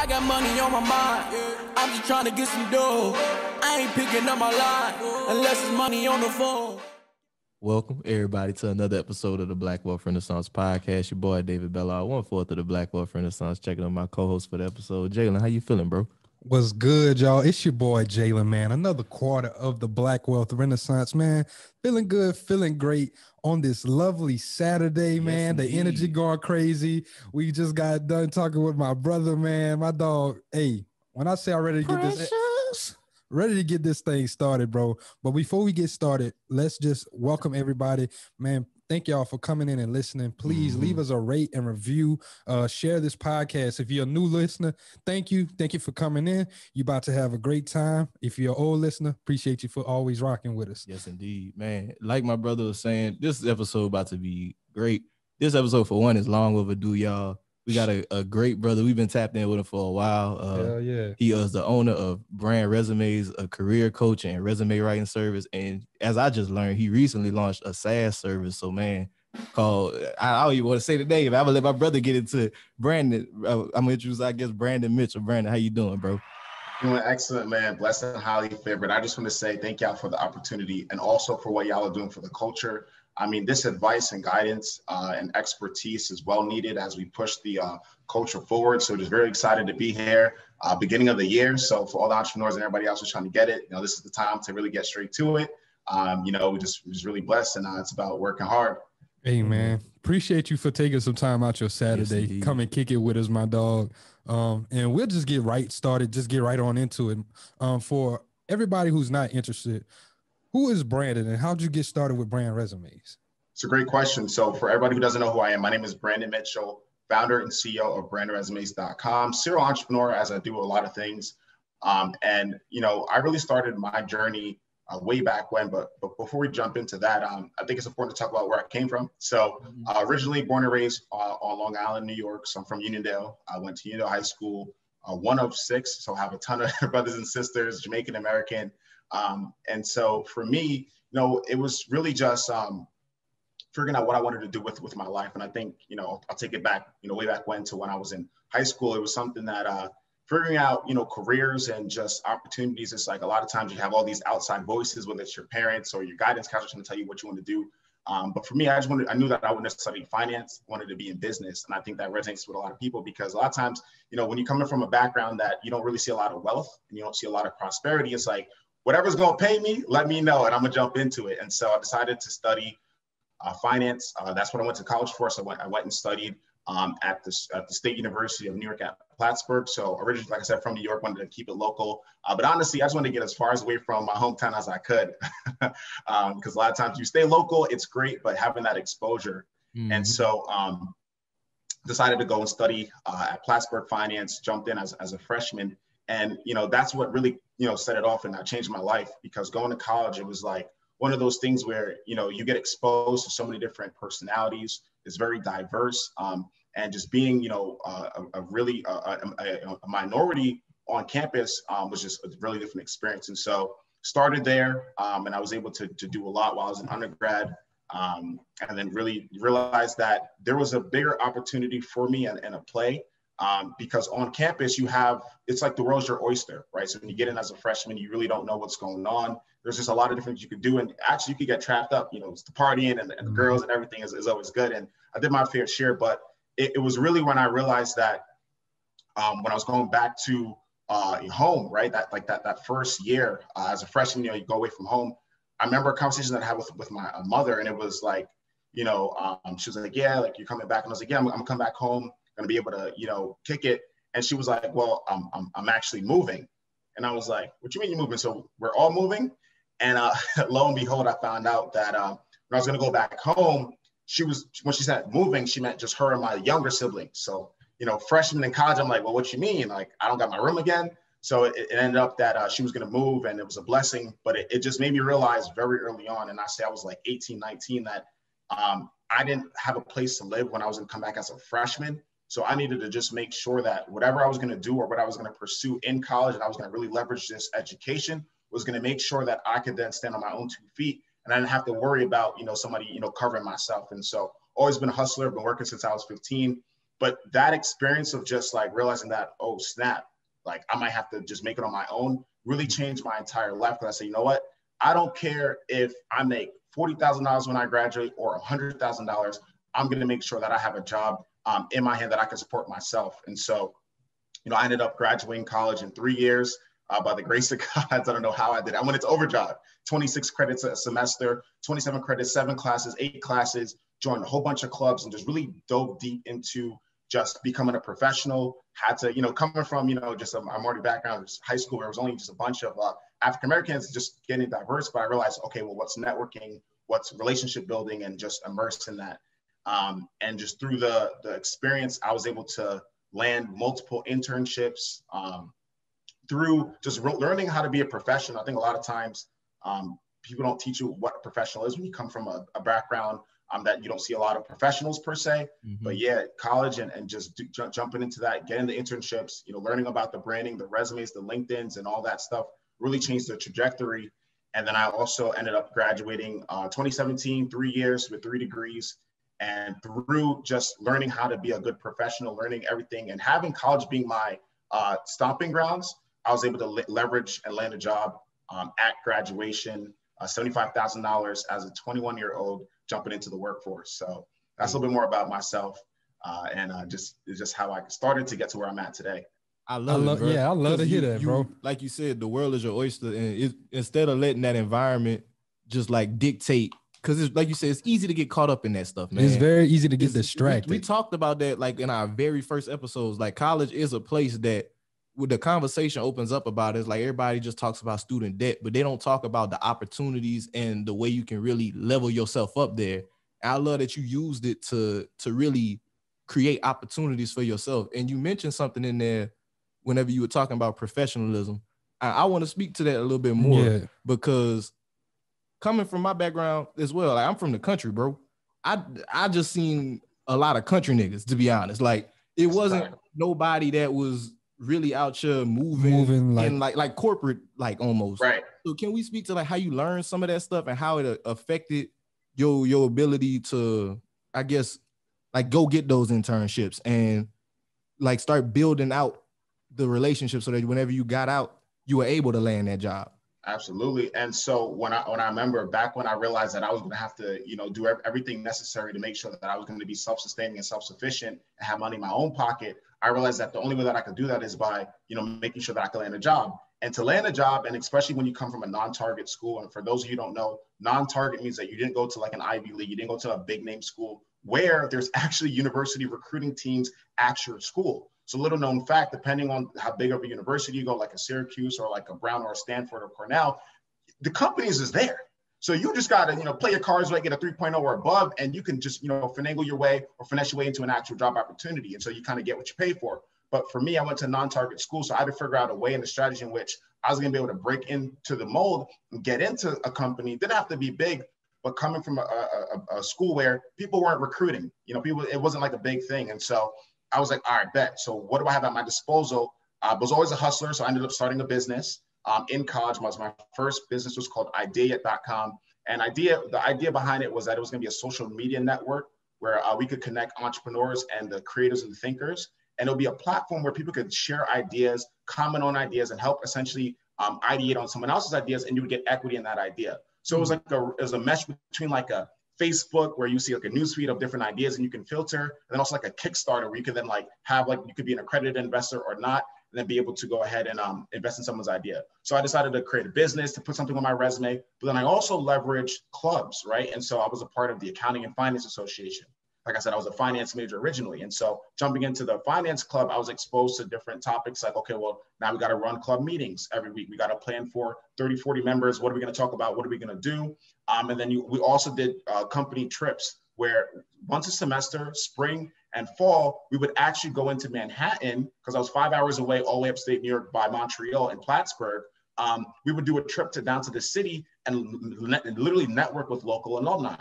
I got money on my mind. I'm just trying to get some dough. I ain't picking up my line unless it's money on the phone. Welcome everybody to another episode of the Black Wealth Renaissance Podcast. Your boy David Bella, one fourth of the Black Wealth Renaissance. Checking on my co-host for the episode, Jalen. How you feeling, bro? What's good, y'all? It's your boy Jalen, man. Another quarter of the Black Wealth Renaissance, man. Feeling good, feeling great on this lovely Saturday, Yes, man. the energy going crazy. We just got done talking with my brother, man. My dog. Hey, when I say I'm ready to get this ready to get this thing started, bro. But before we get started, let's just welcome everybody, man. Thank y'all for coming in and listening. Please leave us a rate and review. Uh, share this podcast. If you're a new listener, thank you. Thank you for coming in. You're about to have a great time. If you're an old listener, appreciate you for always rocking with us. Yes, indeed, man. Like my brother was saying, this episode about to be great. This episode for one is long overdue, y'all. We got a, a great brother. We've been tapped in with him for a while. Uh, Hell yeah. He is the owner of Brand Resumes, a career coach and resume writing service. And as I just learned, he recently launched a SaaS service. So, man, called I I don't even want to say the name. I'm gonna let my brother get into. Brandon. Uh, I'm gonna introduce, I guess, Brandon Mitchell. Brandon, how you doing, bro? Doing excellent, man. Blessed and highly favored. I just want to say thank y'all for the opportunity and also for what y'all are doing for the culture. I mean, this advice and guidance uh, and expertise is well needed as we push the uh, culture forward. So, just very excited to be here. Uh, beginning of the year. So, for all the entrepreneurs and everybody else who's trying to get it, you know, this is the time to really get straight to it. Um, you know, we just we're just really blessed, and uh, it's about working hard. Hey man, appreciate you for taking some time out your Saturday. indeed. Come and kick it with us, my dog. Um, and we'll just get right started, just get right on into it. Um, for everybody who's not interested, who is Brandon and how'd you get started with brand resumes? It's a great question. So, for everybody who doesn't know who I am, my name is Brandon Mitchell, founder and CEO of brandresumes.com, serial entrepreneur, as I do a lot of things. Um, and, you know, I really started my journey uh, way back when. But, but before we jump into that, um, I think it's important to talk about where I came from. So, uh, originally born and raised uh, on Long Island, New York. So, I'm from Uniondale. I went to Uniondale High School, uh, one of six. So, I have a ton of brothers and sisters, Jamaican American. Um, and so, for me, you know, it was really just, um, figuring out what I wanted to do with with my life. And I think, you know, I'll take it back, you know, way back when to when I was in high school. It was something that uh figuring out, you know, careers and just opportunities. It's like a lot of times you have all these outside voices, whether it's your parents or your guidance counselor trying to tell you what you want to do. Um, but for me, I just wanted, I knew that I wouldn't study finance, wanted to be in business. And I think that resonates with a lot of people because a lot of times, you know, when you're coming from a background that you don't really see a lot of wealth and you don't see a lot of prosperity, it's like, whatever's going to pay me, let me know and I'm going to jump into it. And so I decided to study uh, finance. Uh, that's what I went to college for. So I went, I went and studied um, at, the, at the State University of New York at Plattsburgh. So originally, like I said, from New York, wanted to keep it local. Uh, but honestly, I just wanted to get as far as away from my hometown as I could. Because um, a lot of times you stay local, it's great, but having that exposure. And so um, decided to go and study uh, at Plattsburgh Finance, jumped in as, as a freshman. And, you know, that's what really, you know, set it off and that changed my life because going to college, it was like, one of those things where you know you get exposed to so many different personalities. It's very diverse um, and just being you know uh, a, a really a, a, minority on campus um, was just a really different experience. And so started there um, and i was able to, to do a lot while i was an undergrad um, and then really realized that there was a bigger opportunity for me and a play um, because on campus you have it's like the world's your oyster right? So when you get in as a freshman you really don't know what's going on. There's just a lot of different things you could do and actually you could get trapped up you know it's the partying and, and the girls and everything is, is always good. And i did my fair share but it, it was really when i realized that um, when i was going back to uh, home right? That like that that first year uh, as a freshman you know you go away from home. I remember a conversation that i had with, with my mother and it was like you know um, she was like yeah like you're coming back. And i was like yeah i'm, I'm gonna come back home gonna be able to you know kick it and she was like well i'm, I'm, I'm actually moving and i was like what you mean you're moving so we're all moving and uh, lo and behold, I found out that uh, when I was going to go back home, she was when she said moving, she meant just her and my younger siblings. So you know, freshman in college, I'm like, well, what you mean? Like, I don't got my room again. So it, it ended up that uh, she was going to move, and it was a blessing. But it, it just made me realize very early on, and I say I was like 18, 19, that um, I didn't have a place to live when I was going to come back as a freshman. So I needed to just make sure that whatever I was going to do or what I was going to pursue in college, and I was going to really leverage this education was going to make sure that I could then stand on my own two feet and I didn't have to worry about, you know, somebody, you know, covering myself. And so always been a hustler, been working since I was 15. But that experience of just like realizing that, oh snap, like I might have to just make it on my own, really changed my entire life. Because I said, you know what? I don't care if I make forty thousand dollars when I graduate or hundred thousand dollars. I'm going to make sure that I have a job um, in my hand that I could support myself. And so, you know, I ended up graduating college in three years uh, by the grace of God. I don't know how I did. It. I went into overdrive, 26 credits a semester, 27 credits, seven classes, eight classes, joined a whole bunch of clubs, and just really dove deep into just becoming a professional. Had to, you know, coming from, you know, just a, I'm already background high school where it was only just a bunch of uh, African Americans, just getting diverse. But I realized, okay, well, what's networking? What's relationship building? And just immersed in that. Um, and just through the the experience, I was able to land multiple internships. Um, through just re- learning how to be a professional. I think a lot of times um, people don't teach you what a professional is when you come from a, a background um, that you don't see a lot of professionals per se. Mm-hmm. But yeah, college and, and just do, j- jumping into that, getting the internships, you know, learning about the branding, the resumes, the LinkedIn's, and all that stuff really changed the trajectory. And then I also ended up graduating uh, 2017, three years with three degrees. And through just learning how to be a good professional, learning everything, and having college being my uh, stomping grounds, I was able to le- leverage and land a job um, at graduation, uh, $75,000 as a 21 year old jumping into the workforce. So that's a little bit more about myself uh, and uh, just just how I started to get to where I'm at today. I love, I love it, yeah, I love to hear that, you, bro. Like you said, the world is your oyster, and it, instead of letting that environment just like dictate, because it's like you said, it's easy to get caught up in that stuff, man. It's very easy to get it's, distracted. We, we, talked about that like in our very first episodes. Like college is a place that the conversation opens up about it, like everybody just talks about student debt, but they don't talk about the opportunities and the way you can really level yourself up there. I love that you used it to to really create opportunities for yourself. And you mentioned something in there whenever you were talking about professionalism. I, I want to speak to that a little bit more yeah. because coming from my background as well, like I'm from the country, bro. I I just seen a lot of country niggas, to be honest. Like it wasn't nobody that was really out here moving, moving like, and like like corporate, like almost. Right. So can we speak to like how you learned some of that stuff and how it uh, affected your your ability to, I guess, like go get those internships and like start building out the relationship so that whenever you got out, you were able to land that job. Absolutely. And so when I when I remember back when I realized that I was going to have to, you know, do everything necessary to make sure that I was going to be self-sustaining and self-sufficient and have money in my own pocket, I realized that the only way that I could do that is by, you know, making sure that I can land a job. And to land a job, and especially when you come from a non-target school, and for those of you who don't know, non-target means that you didn't go to like an Ivy League, you didn't go to a big name school where there's actually university recruiting teams at your school. So little known fact, depending on how big of a university you go, like a Syracuse or like a Brown or a Stanford or Cornell, the companies is there. So you just gotta, you know, play your cards right, get a 3.0 or above, and you can just, you know, finagle your way or finesse your way into an actual job opportunity. And so you kind of get what you pay for. But for me, I went to non-target school, so I had to figure out a way and a strategy in which I was gonna be able to break into the mold and get into a company. Didn't have to be big, but coming from a, a, a school where people weren't recruiting, you know, people, it wasn't like a big thing. And so I was like, all right, bet. So what do I have at my disposal? I was always a hustler, so I ended up starting a business um, in college. Was my first business was called Idea.com, and idea the idea behind it was that it was going to be a social media network where uh, we could connect entrepreneurs and the creators and the thinkers, and it'll be a platform where people could share ideas, comment on ideas, and help essentially um, ideate on someone else's ideas, and you would get equity in that idea. So it was like a, it was a mesh between like a Facebook where you see like a newsfeed of different ideas and you can filter, and then also like a Kickstarter where you can then like have like you could be an accredited investor or not, and then be able to go ahead and um, invest in someone's idea. So I decided to create a business to put something on my resume, but then I also leverage clubs, right? And so I was a part of the Accounting and Finance Association. Like I said, I was a finance major originally. And so jumping into the finance club, I was exposed to different topics like, okay, well, now we got to run club meetings every week. We got to plan for 30, 40 members. What are we going to talk about? What are we going to do? Um, and then you, we also did uh, company trips where once a semester, spring and fall, we would actually go into Manhattan because I was five hours away, all the way upstate New York by Montreal and Plattsburgh. Um, we would do a trip to down to the city and, and literally network with local alumni.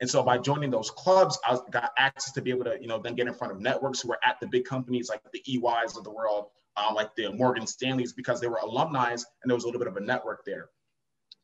And so by joining those clubs, I got access to be able to, you know, then get in front of networks who are at the big companies like the EYs of the world, um, like the Morgan Stanleys, because they were alumni and there was a little bit of a network there.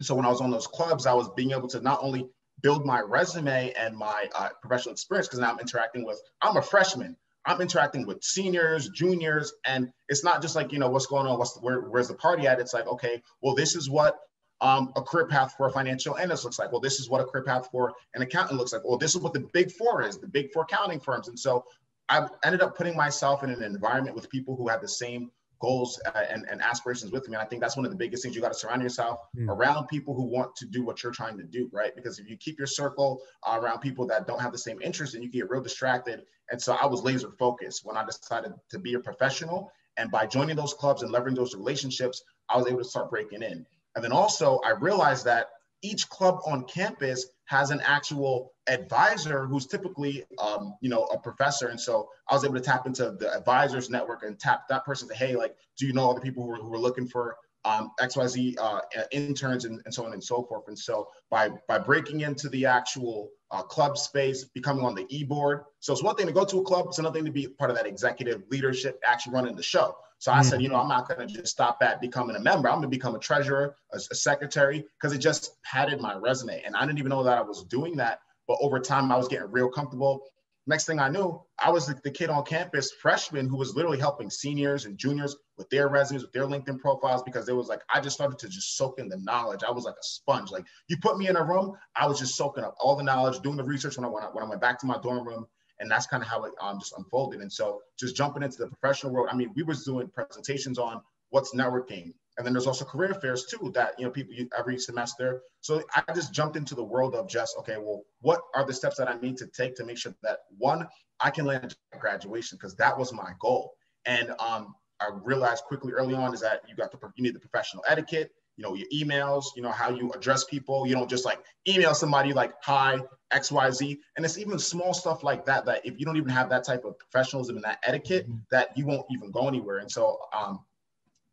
So when I was on those clubs, I was being able to not only build my resume and my uh, professional experience, because now I'm interacting with, I'm a freshman. I'm interacting with seniors, juniors, and it's not just like, you know, what's going on, what's the, where, where's the party at? It's like, okay, well, this is what um, a career path for a financial analyst looks like. Well, this is what a career path for an accountant looks like. Well, this is what the big four is, the big four accounting firms. And so I ended up putting myself in an environment with people who had the same goals uh, and, and aspirations with me. And I think that's one of the biggest things you got to surround yourself mm. around people who want to do what you're trying to do, right? Because if you keep your circle uh, around people that don't have the same interest, and you get real distracted. And so I was laser focused when I decided to be a professional. And by joining those clubs and leveraging those relationships, I was able to start breaking in. And then also, I realized that each club on campus has an actual advisor who's typically um, you know a professor. And so i was able to tap into the advisors network and tap that person to hey like do you know other people who are, who are looking for um, xyz uh, interns and, and, so on and so forth. And so by by breaking into the actual uh, club space becoming on the e-board so it's one thing to go to a club it's another thing to be part of that executive leadership actually running the show so I said, mm. you know, I'm not going to just stop at becoming a member. I'm going to become a treasurer, a, a secretary, because it just padded my resume. And I didn't even know that I was doing that. But over time, I was getting real comfortable. Next thing I knew, I was the, the kid on campus, freshman, who was literally helping seniors and juniors with their resumes, with their LinkedIn profiles, because it was like I just started to just soak in the knowledge. I was like a sponge. Like you put me in a room, I was just soaking up all the knowledge, doing the research when I, when I, when I went back to my dorm room and that's kind of how it um, just unfolded. And so just jumping into the professional world, I mean, we was doing presentations on what's networking, and then there's also career fairs too that you know people every semester. So I just jumped into the world of just okay, well, what are the steps that I need to take to make sure that one I can land graduation because that was my goal. And um, I realized quickly early on is that you got the you need the professional etiquette, you know, your emails, you know, how you address people. You don't just like email somebody like, hi, XYZ. And it's even small stuff like that, that if you don't even have that type of professionalism and that etiquette, mm-hmm. that you won't even go anywhere. And so um,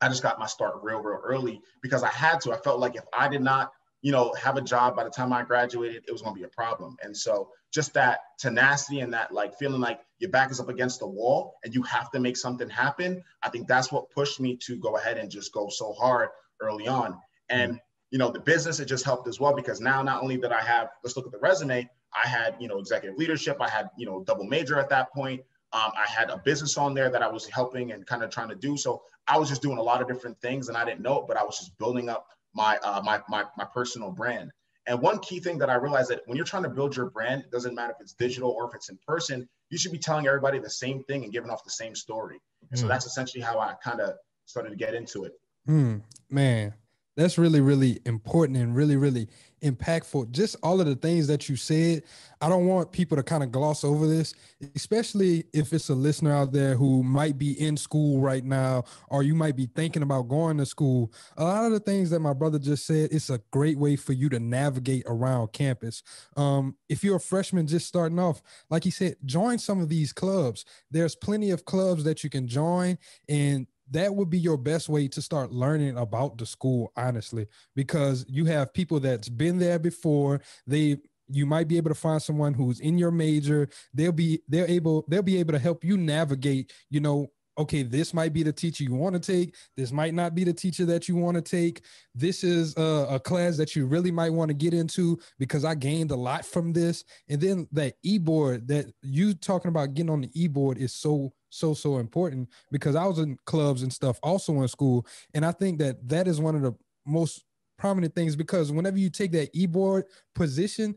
I just got my start real, real early because I had to. I felt like if I did not, you know, have a job by the time I graduated, it was going to be a problem. And so just that tenacity and that like feeling like your back is up against the wall and you have to make something happen. I think that's what pushed me to go ahead and just go so hard early on. And you know, the business it just helped as well because now not only did I have let's look at the resume, I had you know executive leadership, I had you know double major at that point. Um, I had a business on there that I was helping and kind of trying to do. So I was just doing a lot of different things, and I didn't know it, but I was just building up my uh, my, my my personal brand. And one key thing that I realized that when you're trying to build your brand, it doesn't matter if it's digital or if it's in person, you should be telling everybody the same thing and giving off the same story. And mm. so that's essentially how I kind of started to get into it. Mm, man, that's really, really important and really, really impactful. Just all of the things that you said. I don't want people to kind of gloss over this, especially if it's a listener out there who might be in school right now, or you might be thinking about going to school. A lot of the things that my brother just said, it's a great way for you to navigate around campus. Um, if you're a freshman just starting off, like he said, join some of these clubs. There's plenty of clubs that you can join, and that would be your best way to start learning about the school honestly because you have people that's been there before. They you might be able to find someone who's in your major. They'll be they're able they'll be able to help you navigate you know okay this might be the teacher you want to take this might not be the teacher that you want to take this is a, a class that you really might want to get into because i gained a lot from this. And then that e-board that you talking about getting on the e-board is so so so important because I was in clubs and stuff also in school, and I think that that is one of the most prominent things because whenever you take that e-board position,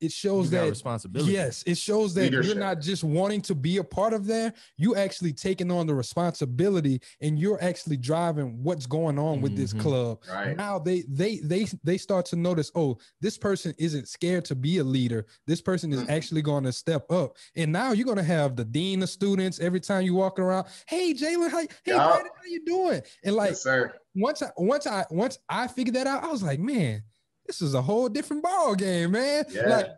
it shows that responsibility. Yes, it shows that Leadership. you're not just wanting to be a part of there. You actually taking on the responsibility, and you're actually driving what's going on with mm-hmm. this club. Right. Now they they they they start to notice. Oh, this person isn't scared to be a leader. This person is mm-hmm. actually going to step up. And now you're going to have the dean of students every time you walk around. Hey, Jalen, how hey yep. Brandon, how you doing? And like, yes, once I once I once I figured that out, I was like, man this is a whole different ball game, man. Yeah. Like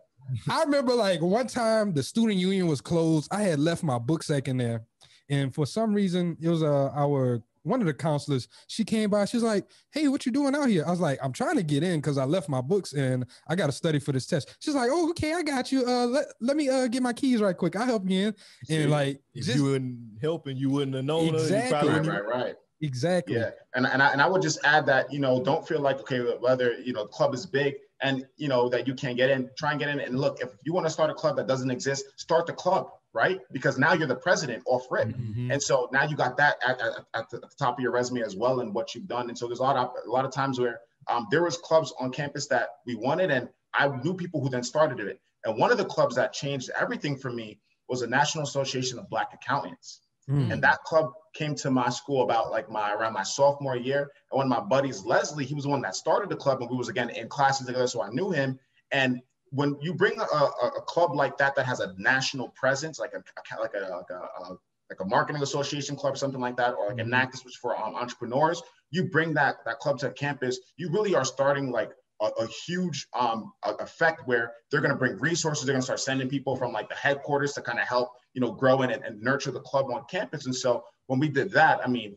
I remember like one time the student union was closed. I had left my book sack in there. And for some reason, it was uh, our one of the counselors. She came by. She's like, "Hey, what you doing out here?" I was like, "I'm trying to get in because I left my books and I got to study for this test." She's like, "Oh, okay, I got you. Uh, let, let me uh get my keys right quick. I'll help you in." And See, like, if just, you wouldn't help and you wouldn't have known exactly. her. Right, right, right. Exactly. Yeah, and and I, and I would just add that you know don't feel like okay whether you know the club is big and you know that you can't get in, try and get in. And look, if you want to start a club that doesn't exist, start the club. right? Because now you're the president off rip. Mhm. And so now you got that at, at, at the top of your resume as well and what you've done. And so there's a lot of a lot of times where um, there was clubs on campus that we wanted, and I knew people who then started it. And one of the clubs that changed everything for me was the National Association of Black Accountants. Mm. And that club came to my school about like my around my sophomore year. And one of my buddies, Leslie, he was the one that started the club, and we was again in classes together, so I knew him. And when you bring a, a, a club like that that has a national presence, like a, a like a like a, like a marketing association club or something like that, or like a Enactus, which is for um, entrepreneurs, you bring that that club to campus, you really are starting like a, a huge um, effect where they're going to bring resources. They're going to start sending people from like the headquarters to kind of help, you know, grow in and, and nurture the club on campus. And so when we did that, I mean,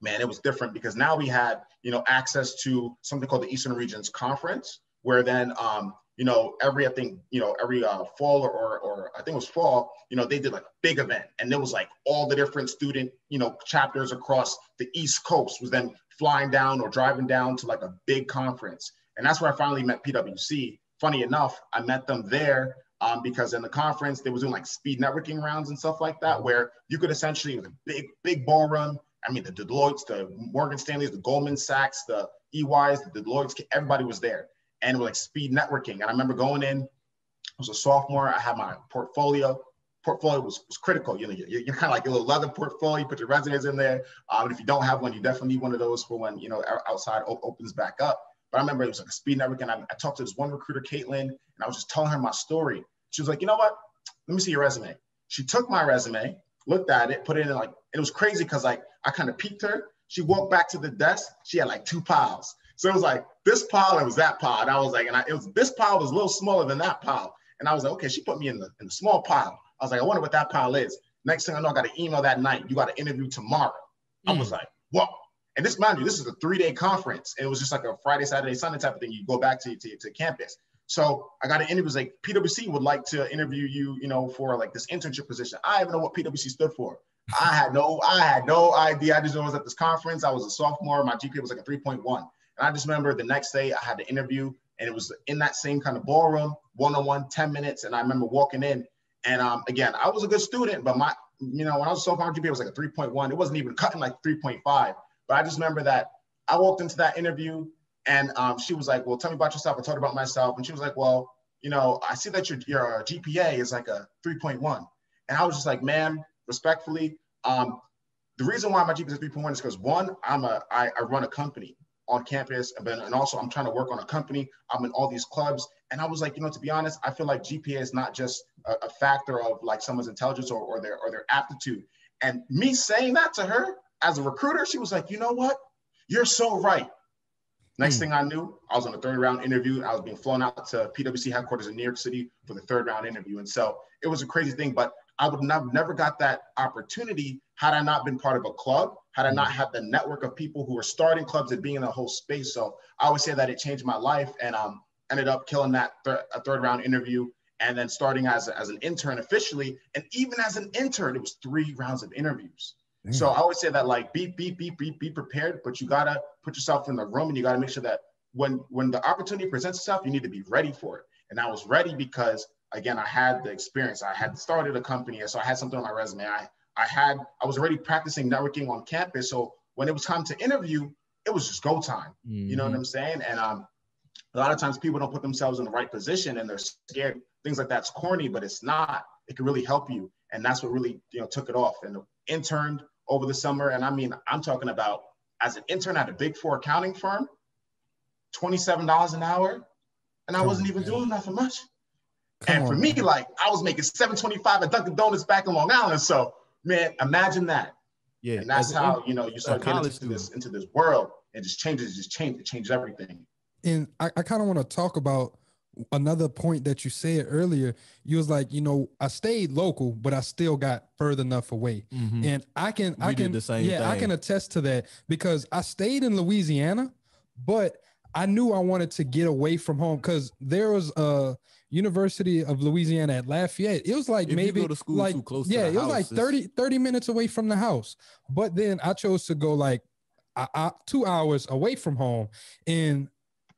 man, it was different because now we had, you know, access to something called the Eastern Regions Conference, where then, um, you know, every I think, you know, every uh, fall or, or, or I think it was fall, you know, they did like a big event, and there was like all the different student, you know, chapters across the East Coast was then flying down or driving down to like a big conference, and that's where I finally met PwC. Funny enough, I met them there um, because in the conference they was doing like speed networking rounds and stuff like that, where you could essentially it was a big big ballroom. I mean, the Deloitte's, the Morgan Stanley's, the Goldman Sachs, the EY's, the Deloitte's, everybody was there, and it was like speed networking. And I remember going in. I was a sophomore. I had my portfolio. Portfolio was, was critical. You know, you're, you're kind of like a little leather portfolio. You put your resumes in there. Um, if you don't have one, you definitely need one of those for when you know outside opens back up. But I remember it was like a speed network, and I, I talked to this one recruiter, Caitlin, and I was just telling her my story. She was like, you know what? Let me see your resume. She took my resume, looked at it, put it in like, it was crazy because like I kind of peeked her. She walked back to the desk. She had like two piles. So it was like this pile and it was that pile. And I was like, and I, it was this pile was a little smaller than that pile. And I was like, okay, she put me in the in the small pile. I was like, I wonder what that pile is. Next thing I know, I got an email that night. You got an interview tomorrow. I hmm. was like, whoa. And this, mind you, this is a three-day conference. And it was just like a Friday, Saturday, Sunday type of thing. You go back to, to, to campus. So I got an interview. It was like PwC would like to interview you, you know, for like this internship position. I didn't know what PwC stood for. I had no, I had no idea. I just was at this conference. I was a sophomore. My GPA was like a 3.1. And I just remember the next day I had the interview and it was in that same kind of ballroom, one-on-one, 10 minutes. And I remember walking in and um, again, I was a good student, but my, you know, when I was a sophomore GPA was like a 3.1. It wasn't even cutting like 3.5. But I just remember that I walked into that interview and um, she was like, well, tell me about yourself. I told her about myself. And she was like, well, you know, I see that your, your GPA is like a 3.1. And I was just like, man, respectfully, um, the reason why my GPA is 3.1 is because one, I'm a, I, I run a company on campus, and also I'm trying to work on a company. I'm in all these clubs. And I was like, you know, to be honest, I feel like GPA is not just a, a factor of like someone's intelligence or, or their or their aptitude. And me saying that to her as a recruiter, she was like, you know what? You're so right. Next Hmm. thing I knew, I was on the third round interview. I was being flown out to PwC headquarters in New York City for the third round interview. And so it was a crazy thing, but I would have never got that opportunity had I not been part of a club, had I not had the network of people who were starting clubs and being in the whole space. So I would say that it changed my life and um, ended up killing that a third round interview and then starting as, a, as an intern officially. And even as an intern, it was three rounds of interviews. So I always say that like be be be be be prepared, but you gotta put yourself in the room and you gotta make sure that when when the opportunity presents itself, you need to be ready for it. And I was ready because again, I had the experience. I had started a company, so I had something on my resume. I I had I was already practicing networking on campus. So when it was time to interview, it was just go time. You know what I'm saying? And um, a lot of times people don't put themselves in the right position and they're scared. Things like that's corny, but it's not. It can really help you, and that's what really you know took it off. And interned over the summer, and I mean, I'm talking about as an intern at a Big Four accounting firm, twenty-seven dollars an hour, and I Come wasn't even man. doing nothing much. Come and for on, me, man. like I was making seven twenty-five at Dunkin' Donuts back in Long Island. So, man, imagine that. Yeah, And that's how you know you start getting college into this into this world. It just changes, just change, it changes everything. and I, I kind of want to talk about another point that you said earlier. You was like, you know, I stayed local, but I still got further enough away. Mhm. And I can, I We did can, the same yeah, I can attest to that because I stayed in Louisiana, but I knew I wanted to get away from home because there was a University of Louisiana at Lafayette. It was like If maybe go to school like too close to yeah, it was like house, it's- 30, 30 minutes away from the house. But then I chose to go like uh, uh, two hours away from home, and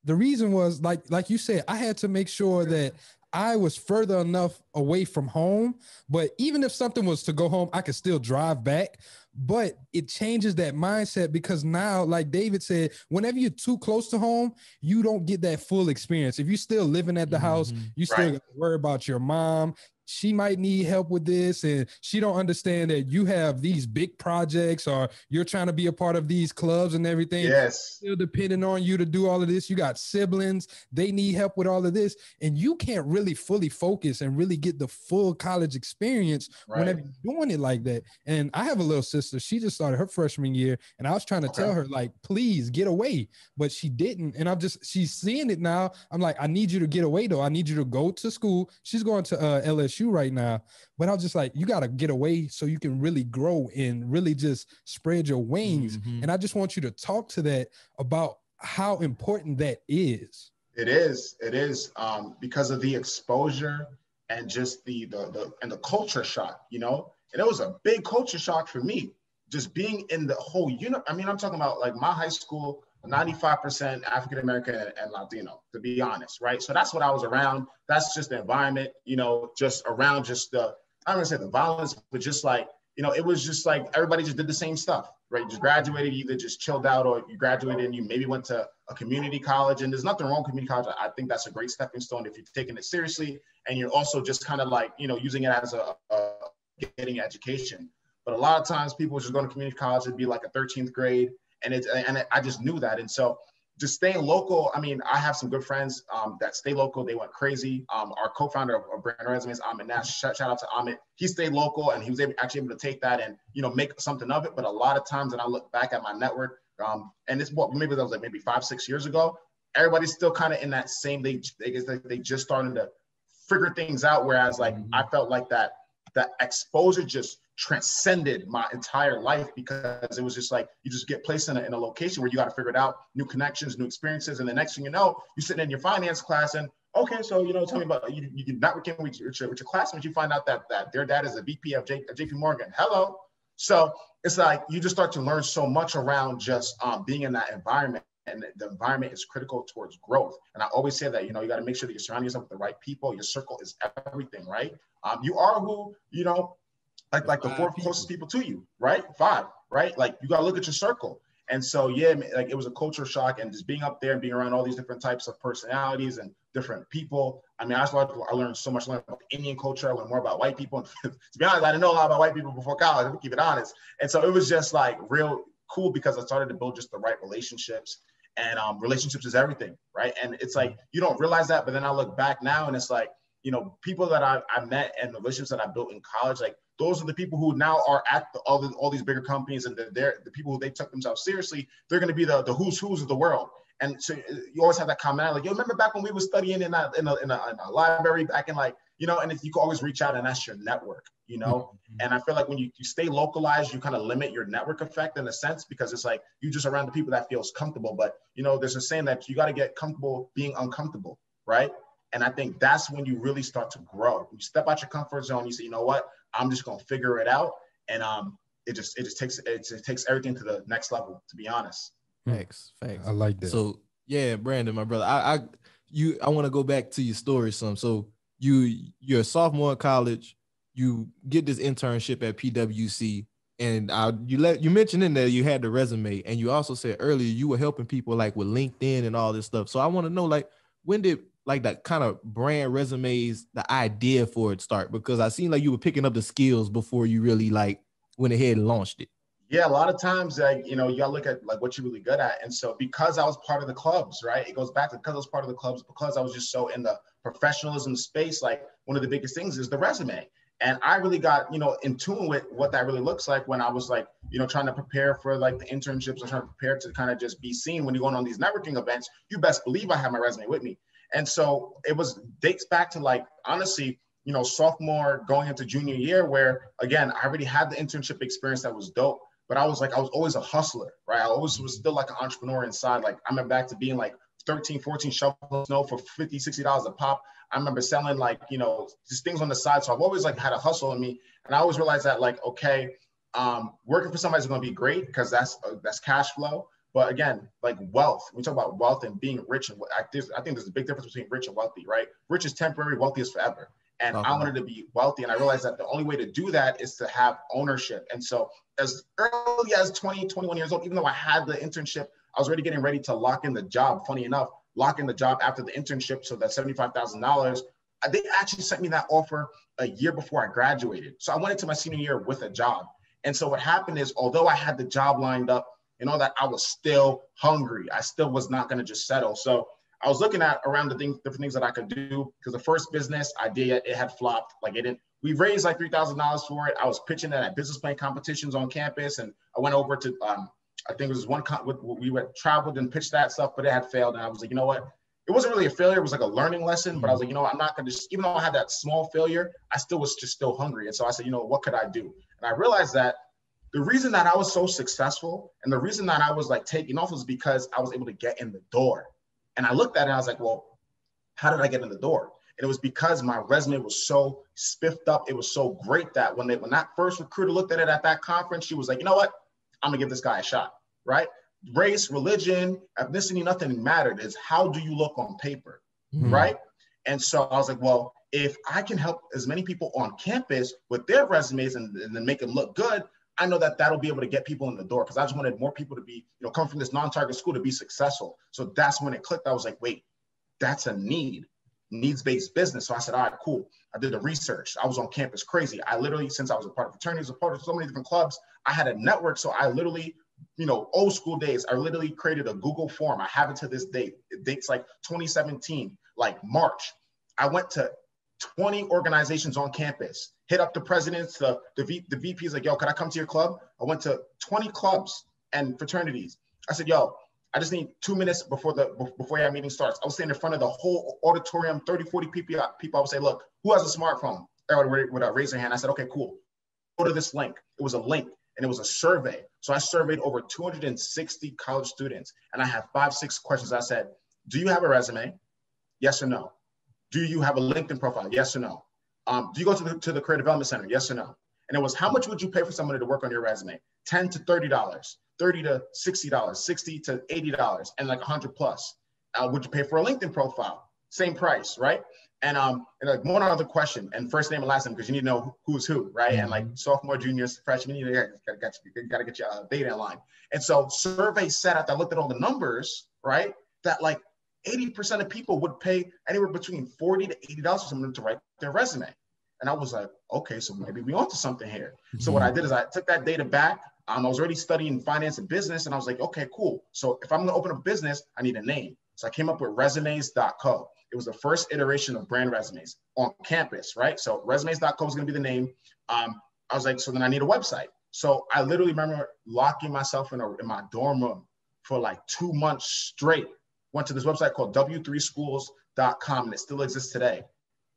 the reason was like like you said, I had to make sure that I was further enough away from home. But even if something was to go home, I could still drive back. But it changes that mindset because now, like David said, whenever you're too close to home, you don't get that full experience. If you're still living at the mm-hmm. house, you still right. worry about your mom she might need help with this and she don't understand that you have these big projects or you're trying to be a part of these clubs and everything. Yes. Still depending on you to do all of this. You got siblings. They need help with all of this. And you can't really fully focus and really get the full college experience right. whenever you're doing it like that. And i have a little sister. She just started her freshman year and i was trying to okay. tell her like please get away. But she didn't. And i'm just she's seeing it now. I'm like i need you to get away though. I need you to go to school. She's going to uh, lsu LSU right now. But I was just like, you got to get away so you can really grow and really just spread your wings. Mm-hmm. And I just want you to talk to that about how important that is. It is. It is um, because of the exposure and just the, the the and the culture shock. You know, and it was a big culture shock for me. Just being in the whole unit. I mean, I'm talking about like my high school 95% African American and, Latino, to be honest, right? So that's what I was around. That's just the environment, you know, just around just the, I don't want to say the violence, but just like, you know, it was just like everybody just did the same stuff, right? You just graduated, either just chilled out or you graduated and you maybe went to a community college. And there's nothing wrong with community college. I think that's a great stepping stone if you're taking it seriously and you're also just kind of like, you know, using it as a, a getting education. But a lot of times people just go to community college, it'd be like a 13th grade and it's and I just knew that, and so just staying local. I mean, I have some good friends um, that stay local. They went crazy. Um, our co-founder of, of Brand Resumes, Amit Nash. Shout, shout out to Amit. He stayed local, and he was able, actually able to take that and you know make something of it. But a lot of times, when I look back at my network, um, and it's what maybe that was like maybe five, six years ago. Everybody's still kind of in that same. They they they just starting to figure things out. Whereas like mm-hmm. I felt like that that exposure just transcended my entire life because it was just like you just get placed in a, in a location where you got to figure it out, new connections, new experiences, and the next thing you know, you're sitting in your finance class and okay, so you know, tell me about you. You networking with your, with your, with your classmates, you find out that that their dad is a VP of J, JP Morgan. Hello, so it's like you just start to learn so much around just um, being in that environment and the environment is critical towards growth. And I always say that, you know, you got to make sure that you're surrounding yourself with the right people. Your circle is everything, right? Um, you are who, you know, like like the four people. closest people to you, right? Five, right? Like you got to look at your circle. And so yeah, like it was a culture shock, and just being up there and being around all these different types of personalities and different people. I mean, I started, I learned so much. I learned about Indian culture. I learned more about white people. to be honest, I didn't know a lot about white people before college. To keep it honest, and so it was just like real cool because I started to build just the right relationships. And um, relationships is everything, right? And it's like you don't realize that, but then I look back now and it's like you know people that I, I met and the relationships that I built in college, like those are the people who now are at the, all, the, all these bigger companies and they're, they're the people who they took themselves seriously. They're going to be the, the who's who's of the world. And so uh, you always have that comment like, you remember back when we were studying in a, in a, in a, in a library back in like, you know, and if you can always reach out and that's your network, you know? Mm-hmm. And I feel like when you, you stay localized, you kind of limit your network effect in a sense, because it's like you just around the people that feels comfortable. But, you know, there's a saying that you got to get comfortable being uncomfortable, right? And I think that's when you really start to grow. You step out your comfort zone. You say, you know what? I'm just gonna figure it out, and um, it just it just takes it, it takes everything to the next level. To be honest. Thanks, thanks. I like that. So yeah, Brandon, my brother, I, I you I want to go back to your story some. So you you're a sophomore in college, you get this internship at PwC, and I, you let you mentioned in there you had the resume, and you also said earlier you were helping people like with LinkedIn and all this stuff. So I want to know like when did like that kind of brand resumes, the idea for it start? Because I seen like you were picking up the skills before you really like went ahead and launched it. Yeah, a lot of times, like you know, gotta look at like what you're really good at. And so, because I was part of the clubs, right? It goes back to because I was part of the clubs, because I was just so in the professionalism space. Like one of the biggest things is the resume. And I really got, you know, in tune with what that really looks like when I was like, you know, trying to prepare for like the internships or trying to prepare to kind of just be seen when you're going on these networking events. You best believe I have my resume with me. And so it was dates back to like honestly, you know, sophomore going into junior year, where again, I already had the internship experience that was dope. But I was like, I was always a hustler, right? I always was still like an entrepreneur inside. Like I remember back to being like 13, 14 shovels snow for 50, 60 dollars a pop. I remember selling like, you know, just things on the side. So I've always like had a hustle in me. And I always realized that like, okay, um, working for somebody's gonna be great because that's uh, that's cash flow. But again, like wealth, we talk about wealth and being rich, and I, I think there's a big difference between rich and wealthy, right? Rich is temporary, wealthy is forever. And I wanted to be wealthy, and I realized that the only way to do that is to have ownership. And so, as early as 20, 21 years old, even though I had the internship, I was already getting ready to lock in the job. Funny enough, lock in the job after the internship, so that seventy-five thousand dollars. Uh, they actually sent me that offer a year before I graduated. So I went into my senior year with a job. And so what happened is, although I had the job lined up and all that, I was still hungry. I still was not going to just settle. So I was looking at around the things, different things that I could do because the first business I did, it had flopped. Like it didn't. We raised like three thousand dollars for it. I was pitching it at business plan competitions on campus, and I went over to um, I think it was one we went traveled and pitched that stuff, but it had failed. And I was like, you know what? It wasn't really a failure. It was like a learning lesson. But I was like, you know? I'm not gonna just even though I had that small failure, I still was just still hungry. And so I said, you know, what could I do? And I realized that the reason that I was so successful and the reason that I was like taking off was because I was able to get in the door. And I looked at it and I was like, well, how did I get in the door? And it was because my resume was so spiffed up. It was so great that when they when that first recruiter looked at it at that conference, she was like, you know what? I'm gonna give this guy a shot, right? Race, religion, ethnicity, nothing mattered. Is how do you look on paper, mm-hmm. right? And so I was like, well, if I can help as many people on campus with their resumes and, and then make them look good, I know that that'll be able to get people in the door because I just wanted more people to be, you know, come from this non-target school to be successful. So that's when it clicked. I was like, wait, that's a need, needs-based business. So I said, all right, cool. I did the research. I was on campus crazy. I literally, since I was a part of fraternities, a part of so many different clubs, I had a network. So I literally, you know, old school days, I literally created a Google form. I have it to this date. It dates like 2017, like March. I went to 20 organizations on campus hit up the presidents, the, the, v, the VPs, like, yo, can I come to your club? I went to 20 clubs and fraternities. I said, yo, I just need two minutes before the before your meeting starts. I was standing in front of the whole auditorium, 30, 40 people. people I would say, look, who has a smartphone? Everyone would uh, raise their hand. I said, okay, cool. Go to this link. It was a link and it was a survey. So I surveyed over 260 college students and I had five, six questions. I said, do you have a resume? Yes or no? Do you have a LinkedIn profile? Yes or no? Um, do you go to the, to the career development center? Yes or no? And it was how much would you pay for somebody to work on your resume? 10 to $30, 30 to $60, 60 to $80, and like 100 plus. Uh, would you pay for a LinkedIn profile? Same price, right? And um, and like one other question, and first name and last name, because you need to know who's who, right? Mm-hmm. And like mm-hmm. sophomore, juniors, freshman, you gotta, gotta, gotta get your uh, data in line. And so survey said after I looked at all the numbers, right, that like 80% of people would pay anywhere between 40 to $80 for someone to write their resume. And I was like, okay, so maybe we onto something here. Mm-hmm. So what I did is I took that data back. Um, I was already studying finance and business, and I was like, okay, cool. So if I'm gonna open a business, I need a name. So I came up with resumes.co. It was the first iteration of brand resumes on campus, right? So resumes.co is gonna be the name. Um, I was like, so then I need a website. So I literally remember locking myself in, a, in my dorm room for like two months straight went to this website called w3schools.com and it still exists today.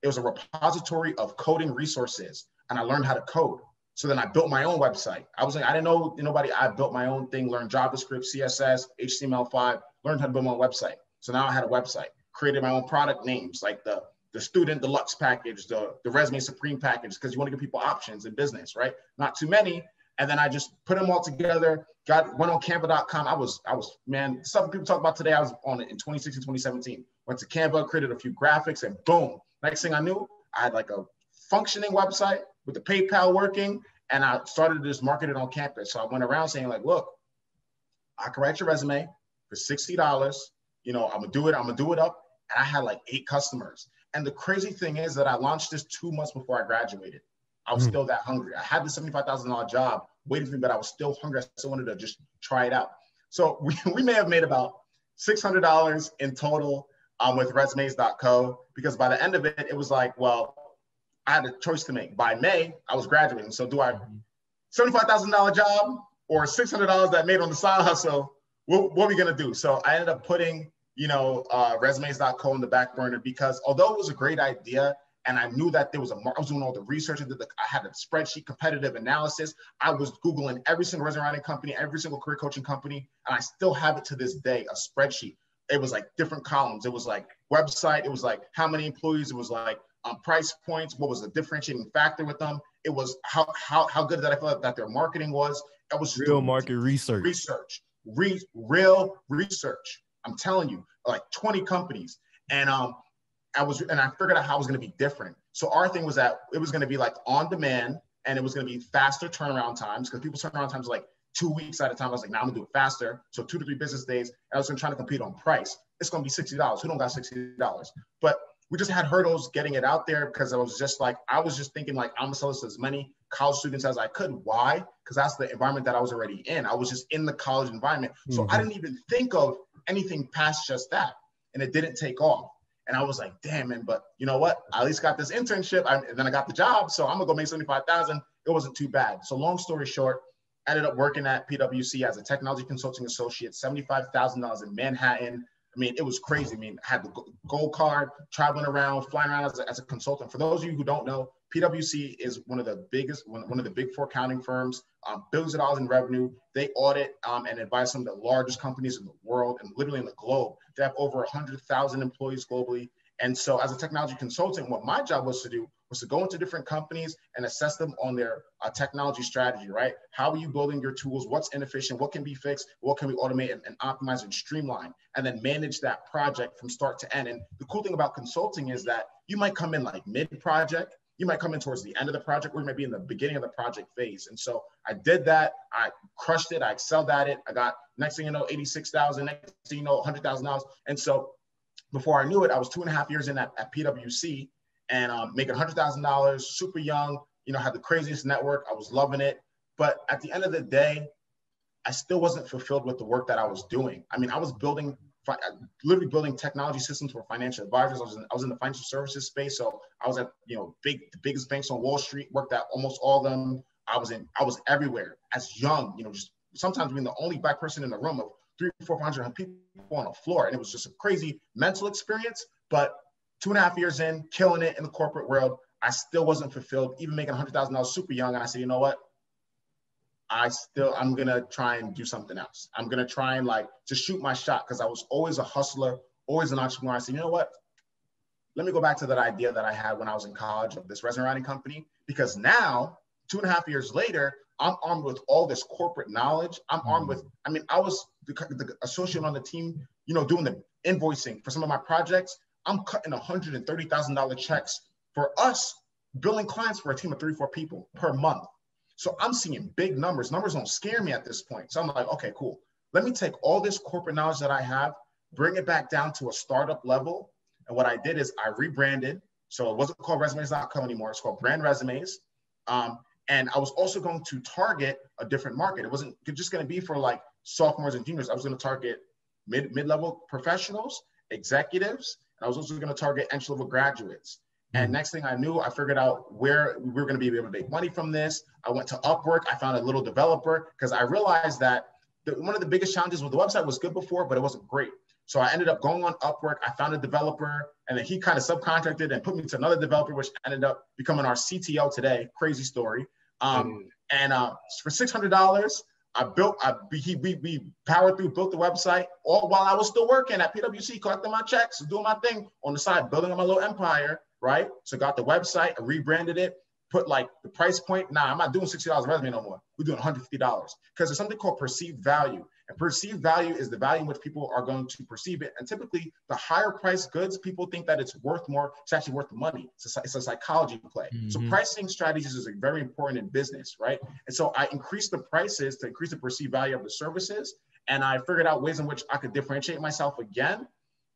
It was a repository of coding resources and I learned how to code. So then I built my own website. I was like, I didn't know nobody. I built my own thing, learned JavaScript, CSS, HTML5, learned how to build my own website. So now I had a website, created my own product names like the the student deluxe package, the, the resume supreme package, because you want to give people options in business, right? Not too many. And then I just put them all together, got went on canva.com. I was, I was, man, stuff people talk about today, I was on it in 2016, 2017. Went to Canva, created a few graphics, and boom. Next thing I knew, I had like a functioning website with the PayPal working, and I started to just market it on campus. So I went around saying, like, look, I can write your resume for $60. You know, I'm gonna do it, I'm gonna do it up. And I had like eight customers. And the crazy thing is that I launched this two months before I graduated. I was mm. still that hungry. I had the $75,000 job waiting for me, but I was still hungry. I still wanted to just try it out. So we, we may have made about $600 in total um, with resumes.co because by the end of it, it was like, well, I had a choice to make. By May, I was graduating. So do I $75,000 job or $600 that I made on the side hustle? What, what are we going to do? So I ended up putting, you know, uh, resumes.co in the back burner because although it was a great idea, and I knew that there was a. I was doing all the research. I, did the, I had a spreadsheet, competitive analysis. I was googling every single resume writing company, every single career coaching company, and I still have it to this day. A spreadsheet. It was like different columns. It was like website. It was like how many employees. It was like um, price points. What was the differentiating factor with them? It was how how how good that I felt that their marketing was. It was real market research. Research re- real research. I'm telling you, like 20 companies. And um, I was, and I figured out how it was going to be different. So our thing was that it was going to be like on demand, and it was going to be faster turnaround times because people's turnaround times like two weeks at a time. I was like, now I'm gonna do it faster. So two to three business days. I was gonna try to compete on price. It's gonna be sixty dollars. Who don't got sixty dollars? But we just had hurdles getting it out there because I was just like, I was just thinking like, I'm gonna sell this as many college students as I could. Why? Because that's the environment that I was already in. I was just in the college environment. So mm-hmm. I didn't even think of anything past just that. And it didn't take off. And I was like, damn, man, but you know what? I at least got this internship. I, and then I got the job. So I'm gonna go make 75,000. It wasn't too bad. So long story short, ended up working at PwC as a technology consulting associate, $75,000 in Manhattan. I mean, it was crazy. I mean, I had the gold card, traveling around, flying around as a, as a consultant. For those of you who don't know, PwC is one of the biggest, one, one of the big four accounting firms, um, billions of dollars in revenue. They audit um, and advise some of the largest companies in the world and literally in the globe. They have over 100,000 employees globally. And so, as a technology consultant, what my job was to do was to go into different companies and assess them on their uh, technology strategy, right? How are you building your tools? What's inefficient? What can be fixed? What can we automate and, and optimize and streamline? And then manage that project from start to end. And the cool thing about consulting is that you might come in like mid project, you might come in towards the end of the project, or you might be in the beginning of the project phase. And so I did that. I crushed it. I excelled at it. I got next thing you know, 86,000, next thing you know, $100,000. And so before I knew it, I was two and a half years in at, at PwC and um, making $100,000, super young, you know, had the craziest network. I was loving it. But at the end of the day, I still wasn't fulfilled with the work that I was doing. I mean, I was building, literally building technology systems for financial advisors. I was in, I was in the financial services space. So I was at, you know, big, the biggest banks on Wall Street, worked at almost all of them. I was in, I was everywhere as young, you know, just sometimes being the only black person in the room of three, four hundred people on the floor. And it was just a crazy mental experience. But two and a half years in, killing it in the corporate world, I still wasn't fulfilled, even making $100,000 super young. And I said, you know what? I still, I'm going to try and do something else. I'm going to try and like to shoot my shot because I was always a hustler, always an entrepreneur. I said, you know what? Let me go back to that idea that I had when I was in college of this resume writing company, because now, two and a half years later, I'm armed with all this corporate knowledge. I'm armed mm-hmm. with, I mean, I was the, the associate on the team, you know, doing the invoicing for some of my projects. I'm cutting $130,000 checks for us billing clients for a team of three, four people per month. So I'm seeing big numbers. Numbers don't scare me at this point. So I'm like, okay, cool. Let me take all this corporate knowledge that I have, bring it back down to a startup level. And what I did is I rebranded. So it wasn't called resumes.com anymore. It's called BrandResumes. Um, and I was also going to target a different market. It wasn't just going to be for like sophomores and juniors. I was going to target mid mid level professionals, executives, and I was also going to target entry level graduates. And hmm. next thing I knew, I figured out where we were going to be able to make money from this. I went to Upwork. I found a little developer because I realized that the, one of the biggest challenges with the website was good before, but it wasn't great. So I ended up going on Upwork. I found a developer, and then he kind of subcontracted and put me to another developer, which ended up becoming our CTO today. Crazy story. Um, mm. And uh, for six hundred dollars, I built, I, he, we, we powered through, built the website all while I was still working at PwC, collecting my checks, doing my thing on the side, building my little empire, right? So got the website, I rebranded it, put like the price point. Nah, I'm not doing $60 resume no more. We're doing $150 because there's something called perceived value. And perceived value is the value in which people are going to perceive it. And typically, the higher priced goods, people think that it's worth more. It's actually worth the money. It's a, it's a psychology play. Mm-hmm. So pricing strategies is very important in business, right? And so I increased the prices to increase the perceived value of the services. And I figured out ways in which I could differentiate myself again.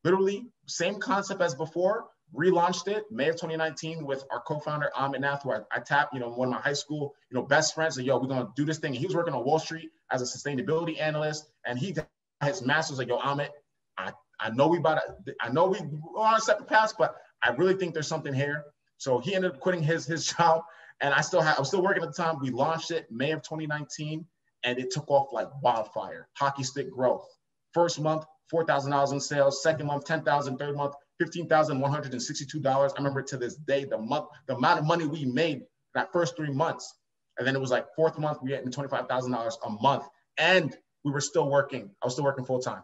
Literally, same concept as before, relaunched it May of 2019 with our co-founder Amit Nath, who I, I tapped, you know, one of my high school, you know, best friends. And yo, we're gonna do this thing. And he was working on Wall Street as a sustainability analyst, and he his master's like, yo, Amit, I, I know we about to, I know we on a separate paths, but I really think there's something here. So he ended up quitting his his job, and I still have I'm still working at the time. We launched it May of 2019, and it took off like wildfire, hockey stick growth. First month, four thousand dollars in sales. Second month, ten thousand. Third month, $15,162. I remember to this day, the month, the amount of money we made that first three months. And then it was like fourth month, we getting $25,000 a month. And we were still working. I was still working full time.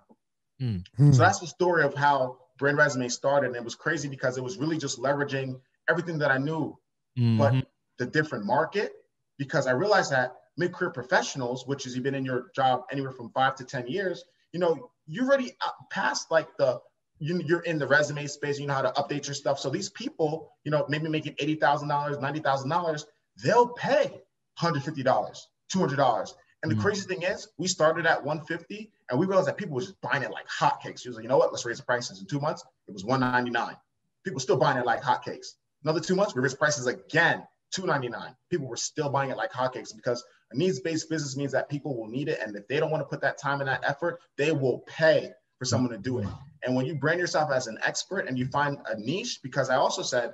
Mm-hmm. So that's the story of how Brand Resume started. And it was crazy because it was really just leveraging everything that I knew, mm-hmm. but the different market, because I realized that mid-career professionals, which is you've been in your job anywhere from five to 10 years, you know, you already past like the, you, you're in the resume space, you know how to update your stuff. So these people, you know, maybe making $80,000, $90,000, they'll pay $150, $200. And the mm-hmm. crazy thing is, we started at 150 and we realized that people were just buying it like hotcakes. He was like, you know what? Let's raise the prices. In two months, it was 199. People still buying it like hotcakes. Another two months, we raised prices again, 299. People were still buying it like hotcakes because a needs-based business means that people will need it. And if they don't want to put that time and that effort, they will pay for someone to do it. And when you brand yourself as an expert and you find a niche, because I also said,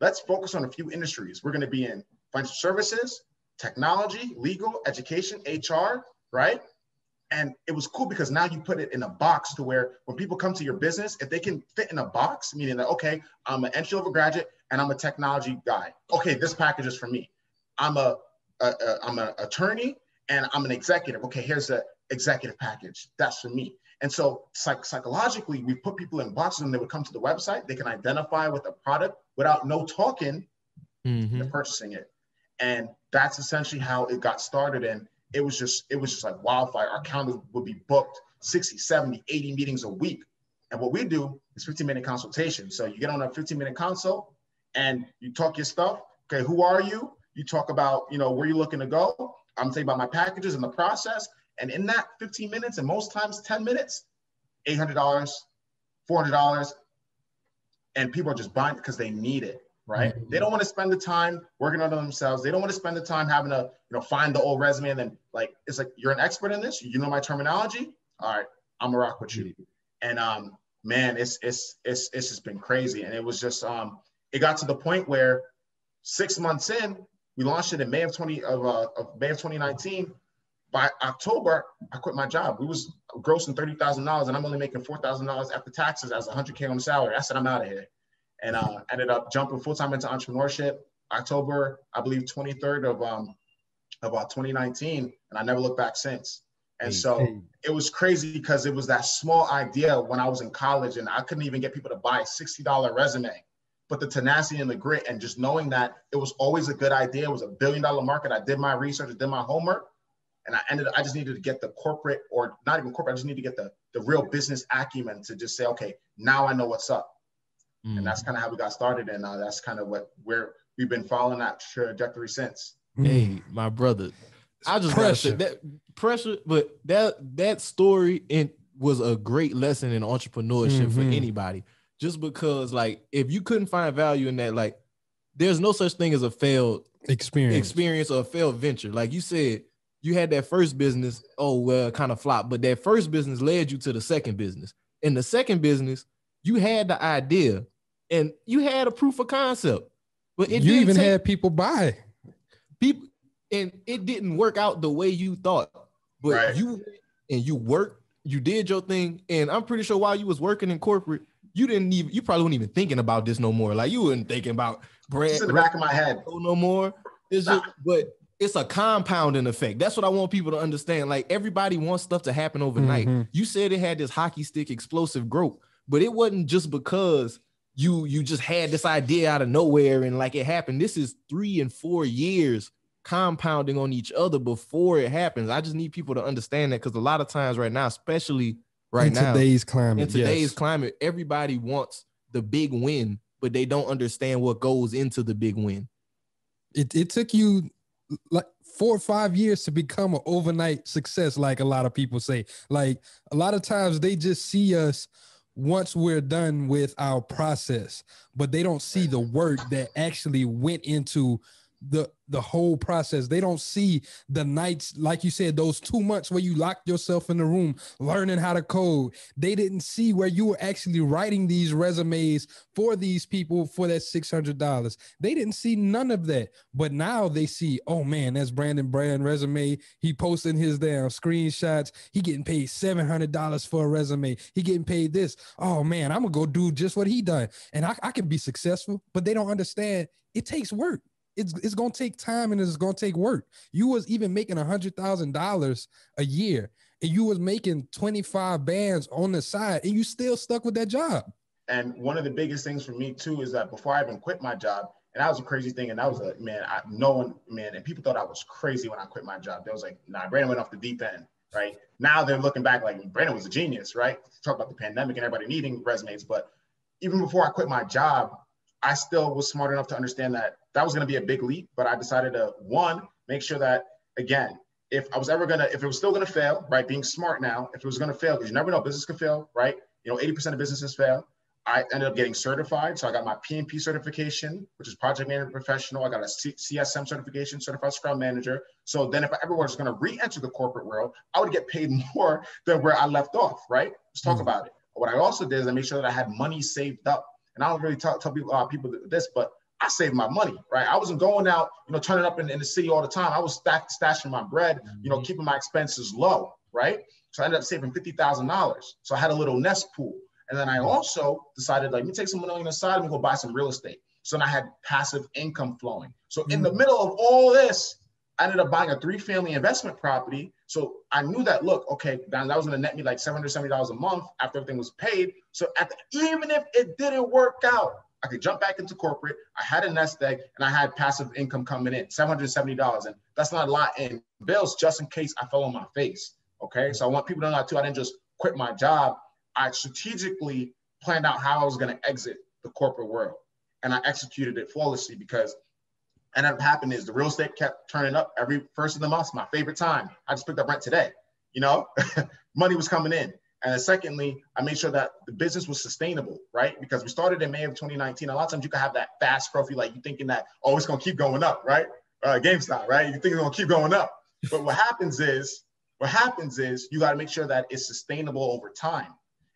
let's focus on a few industries. We're going to be in financial services, technology, legal, education, HR, right? And it was cool because now you put it in a box to where when people come to your business, if they can fit in a box, meaning that, okay, I'm an entry level graduate and I'm a technology guy. Okay, this package is for me. I'm a, a, a I'm an attorney and I'm an executive. Okay, here's the executive package. That's for me. And so psych- psychologically, we put people in boxes and they would come to the website. They can identify with a product without no talking, mm-hmm. they're purchasing it. And that's essentially how it got started. And it was just, it was just like wildfire. Our calendar would be booked 60, 70, 80 meetings a week. And what we do is 15 minute consultation. So you get on a 15 minute consult and you talk your stuff. Okay, who are you? You talk about, you know, where you're looking to go. I'm saying about my packages and the process. And in that 15 minutes, and most times 10 minutes, $800, $400, and people are just buying because they need it, right? Mm-hmm. They don't want to spend the time working on themselves. They don't want to spend the time having to, you know, find the old resume and then like it's like you're an expert in this. You know my terminology. All right, I'm gonna rock with you. And um, man, it's it's it's it's just been crazy. And it was just um, it got to the point where six months in, we launched it in May of 20 of, uh, of May of 2019 by October, I quit my job. We was grossing thirty thousand dollars, and I'm only making four thousand dollars after taxes as a hundred k on the salary. I said I'm out of here, and uh, ended up jumping full time into entrepreneurship. October, I believe, 23rd of um of uh, 2019, and I never looked back since. And so it was crazy because it was that small idea when I was in college, and I couldn't even get people to buy a $60 resume. But the tenacity and the grit, and just knowing that it was always a good idea, it was a billion dollar market. I did my research, I did my homework, and I ended I just needed to get the corporate or not even corporate, I just need to get the the real business acumen to just say, okay, now I know what's up. Mm. And that's kind of how we got started. And uh, that's kind of what where we've been following that trajectory since. Hey, my brother. I just pressure that pressure, but that that story and was a great lesson in entrepreneurship mm-hmm. for anybody. Just because, like, if you couldn't find value in that, like, there's no such thing as a failed experience, experience or a failed venture. Like you said, you had that first business, oh well, kind of flop, but that first business led you to the second business. In the second business, you had the idea and you had a proof of concept, but it you even take, had people buy. People, and it didn't work out the way you thought, but right. you and you worked, you did your thing, and I'm pretty sure while you was working in corporate, you didn't even, you probably weren't even thinking about this no more. Like you weren't thinking about brand. It's in the back of my head. No more. It's just, but it's a compounding effect. That's what I want people to understand. Like everybody wants stuff to happen overnight. Mm-hmm. You said it had this hockey stick explosive growth, but it wasn't just because you you just had this idea out of nowhere and like it happened. This is three and four years compounding on each other before it happens. I just need people to understand that because a lot of times right now, especially right in now, today's climate, in today's yes. climate, everybody wants the big win, but they don't understand what goes into the big win. It it took you like four or five years to become an overnight success, like a lot of people say. Like a lot of times they just see us once we're done with our process, but they don't see the work that actually went into the the whole process. They don't see the nights, like you said, those two months where you locked yourself in the room learning how to code. They didn't see where you were actually writing these resumes for these people for that $600. They didn't see none of that. But now they see, oh man, that's Brandon Brand resume. He posting his damn screenshots. He getting paid $700 for a resume. He getting paid this. Oh man, I'm gonna go do just what he done. And I, I can be successful, but they don't understand it takes work it's it's gonna take time and it's gonna take work. You was even making a hundred thousand dollars a year, and you was making 25 bands on the side, and you still stuck with that job. And one of the biggest things for me too is that before I even quit my job, And that was a crazy thing. And that was a man, I no one, man, and people thought I was crazy when I quit my job. They was like, nah, Brandon went off the deep end, right? Now they're looking back like Brandon was a genius, right? Talk about the pandemic and everybody needing resumes. But even before I quit my job, I still was smart enough to understand that that was going to be a big leap. But I decided to one, make sure that again, if I was ever gonna, if it was still gonna fail, right? Being smart now, if it was gonna fail, because you never know, business could fail, right? You know, 80% of businesses fail. I ended up getting certified. So I got my PMP certification, which is project management professional. I got a C- CSM certification, certified scrum manager. So then if I ever was going to re-enter the corporate world, I would get paid more than where I left off, right? Let's talk mm-hmm. about it. What I also did is I made sure that I had money saved up. And I don't really talk, tell people, uh, people this, but I saved my money, right? I wasn't going out, you know, turning up in, in the city all the time. I was stack, stashing my bread, you know, mm-hmm. keeping my expenses low, right? So I ended up saving $50,000. So I had a little nest pool. And then I also decided, like, let me take some money on the side and go buy some real estate. So then I had passive income flowing. So in the mm-hmm. middle of all this, I ended up buying a three family investment property. So I knew that, look, okay, that was going to net me like $770 a month after everything was paid. So even if it didn't work out, I could jump back into corporate. I had a nest egg and I had passive income coming in, $770. And that's not a lot in bills just in case I fell on my face. Okay. So I want people to know that too. I didn't just quit my job. I strategically planned out how I was going to exit the corporate world. And I executed it flawlessly because and what happened is the real estate kept turning up every first of the month. My favorite time. I just picked up rent today. You know, money was coming in. And then secondly, I made sure that the business was sustainable, right? Because we started in May of 2019. A lot of times you can have that fast growth. Like you thinking that oh, it's gonna keep going up, right? Uh, GameStop, right? You think it's gonna keep going up. But what happens is, what happens is you got to make sure that it's sustainable over time.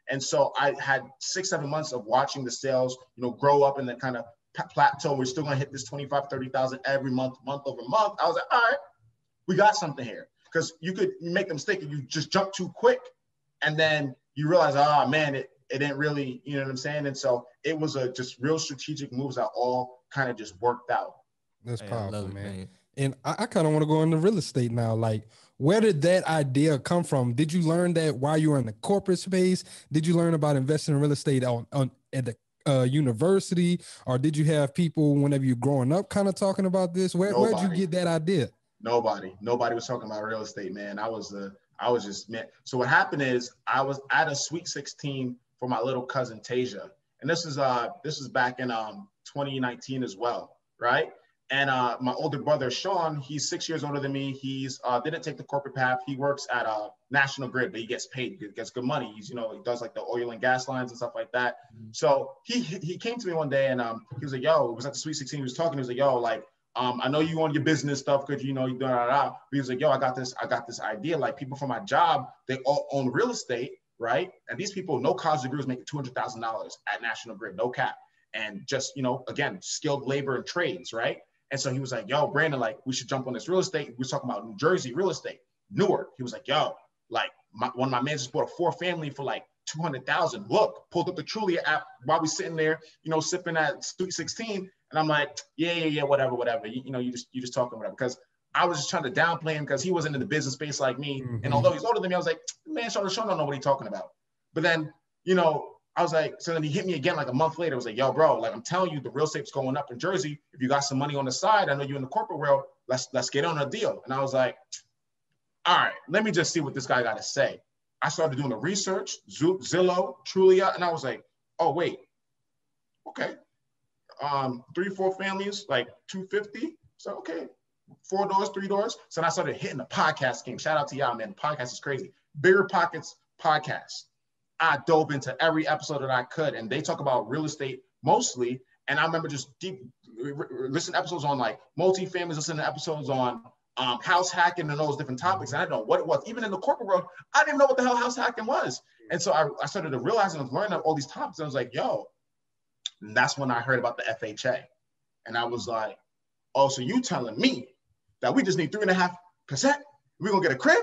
And so I had six, seven months of watching the sales, you know, grow up and then kind of plateau. We're still gonna hit this 25, 30,000 every month, month over month. I was like, all right, we got something here. Because you could make the mistake if you just jump too quick and then you realize, oh man, it, it didn't really, you know what I'm saying? And so it was a just real strategic moves that all kind of just worked out. That's powerful, man. And I, I kind of want to go into real estate now. Like, where did that idea come from? Did you learn that while you were in the corporate space? Did you learn about investing in real estate on, on at the uh, university, or did you have people whenever you're growing up kind of talking about this? Where where'd you get that idea? Nobody, nobody was talking about real estate, man. I was the I was just man. So what happened is I was at a Sweet 16 for my little cousin Tasia, and this is uh this is back in um 2019 as well, right? And uh, my older brother Sean, he's six years older than me. He's uh, didn't take the corporate path. He works at a National Grid, but he gets paid. He gets good money. He's you know he does like the oil and gas lines and stuff like that. Mm-hmm. So he he came to me one day and um, he was like, "Yo," it was at the Sweet 16. He was talking. He was like, "Yo, like um, I know you on your business stuff because you know you da da da." He was like, "Yo, I got this. I got this idea. Like people from my job, they all own real estate, right? And these people, no college degrees, making two hundred thousand dollars at National Grid, no cap, and just you know, again, skilled labor and trades, right?" And so he was like, "Yo, Brandon, like we should jump on this real estate." We were talking about New Jersey real estate, Newark. He was like, "Yo, like my, one of my mans just bought a four family for like 200,000. Look, pulled up the Trulia app while we sitting there, you know, sipping at Sweet 16. And I'm like, yeah, yeah, yeah, whatever, whatever. You, you know, you just you just talking whatever. Because I was just trying to downplay him because he wasn't in the business space like me. Mm-hmm. And although he's older than me, I was like, man, Sean, Sean don't know what he's talking about. But then, you know, I was like, so then he hit me again like a month later. I was like, yo, bro, like I'm telling you, the real estate's going up in Jersey. If you got some money on the side, I know you're in the corporate world. Let's let's get on a deal. And I was like, all right, let me just see what this guy got to say. I started doing the research, Zillow, Trulia, and I was like, oh wait, okay, um, three, four families, like 250. So okay, four doors, three doors. So then I started hitting the podcast game. Shout out to y'all, man. The podcast is crazy. BiggerPockets podcast. I dove into every episode that I could, and they talk about real estate mostly. And I remember just deep listen episodes on like multi-families, listen to episodes on um, house hacking and all those different topics. And I don't know what it was. Even in the corporate world, I didn't even know what the hell house hacking was. And so I, I started to realize and was learning all these topics. And I was like, yo, and that's when I heard about the FHA. And I was like, oh, so you telling me that we just need three and a half percent? We're gonna get a crib?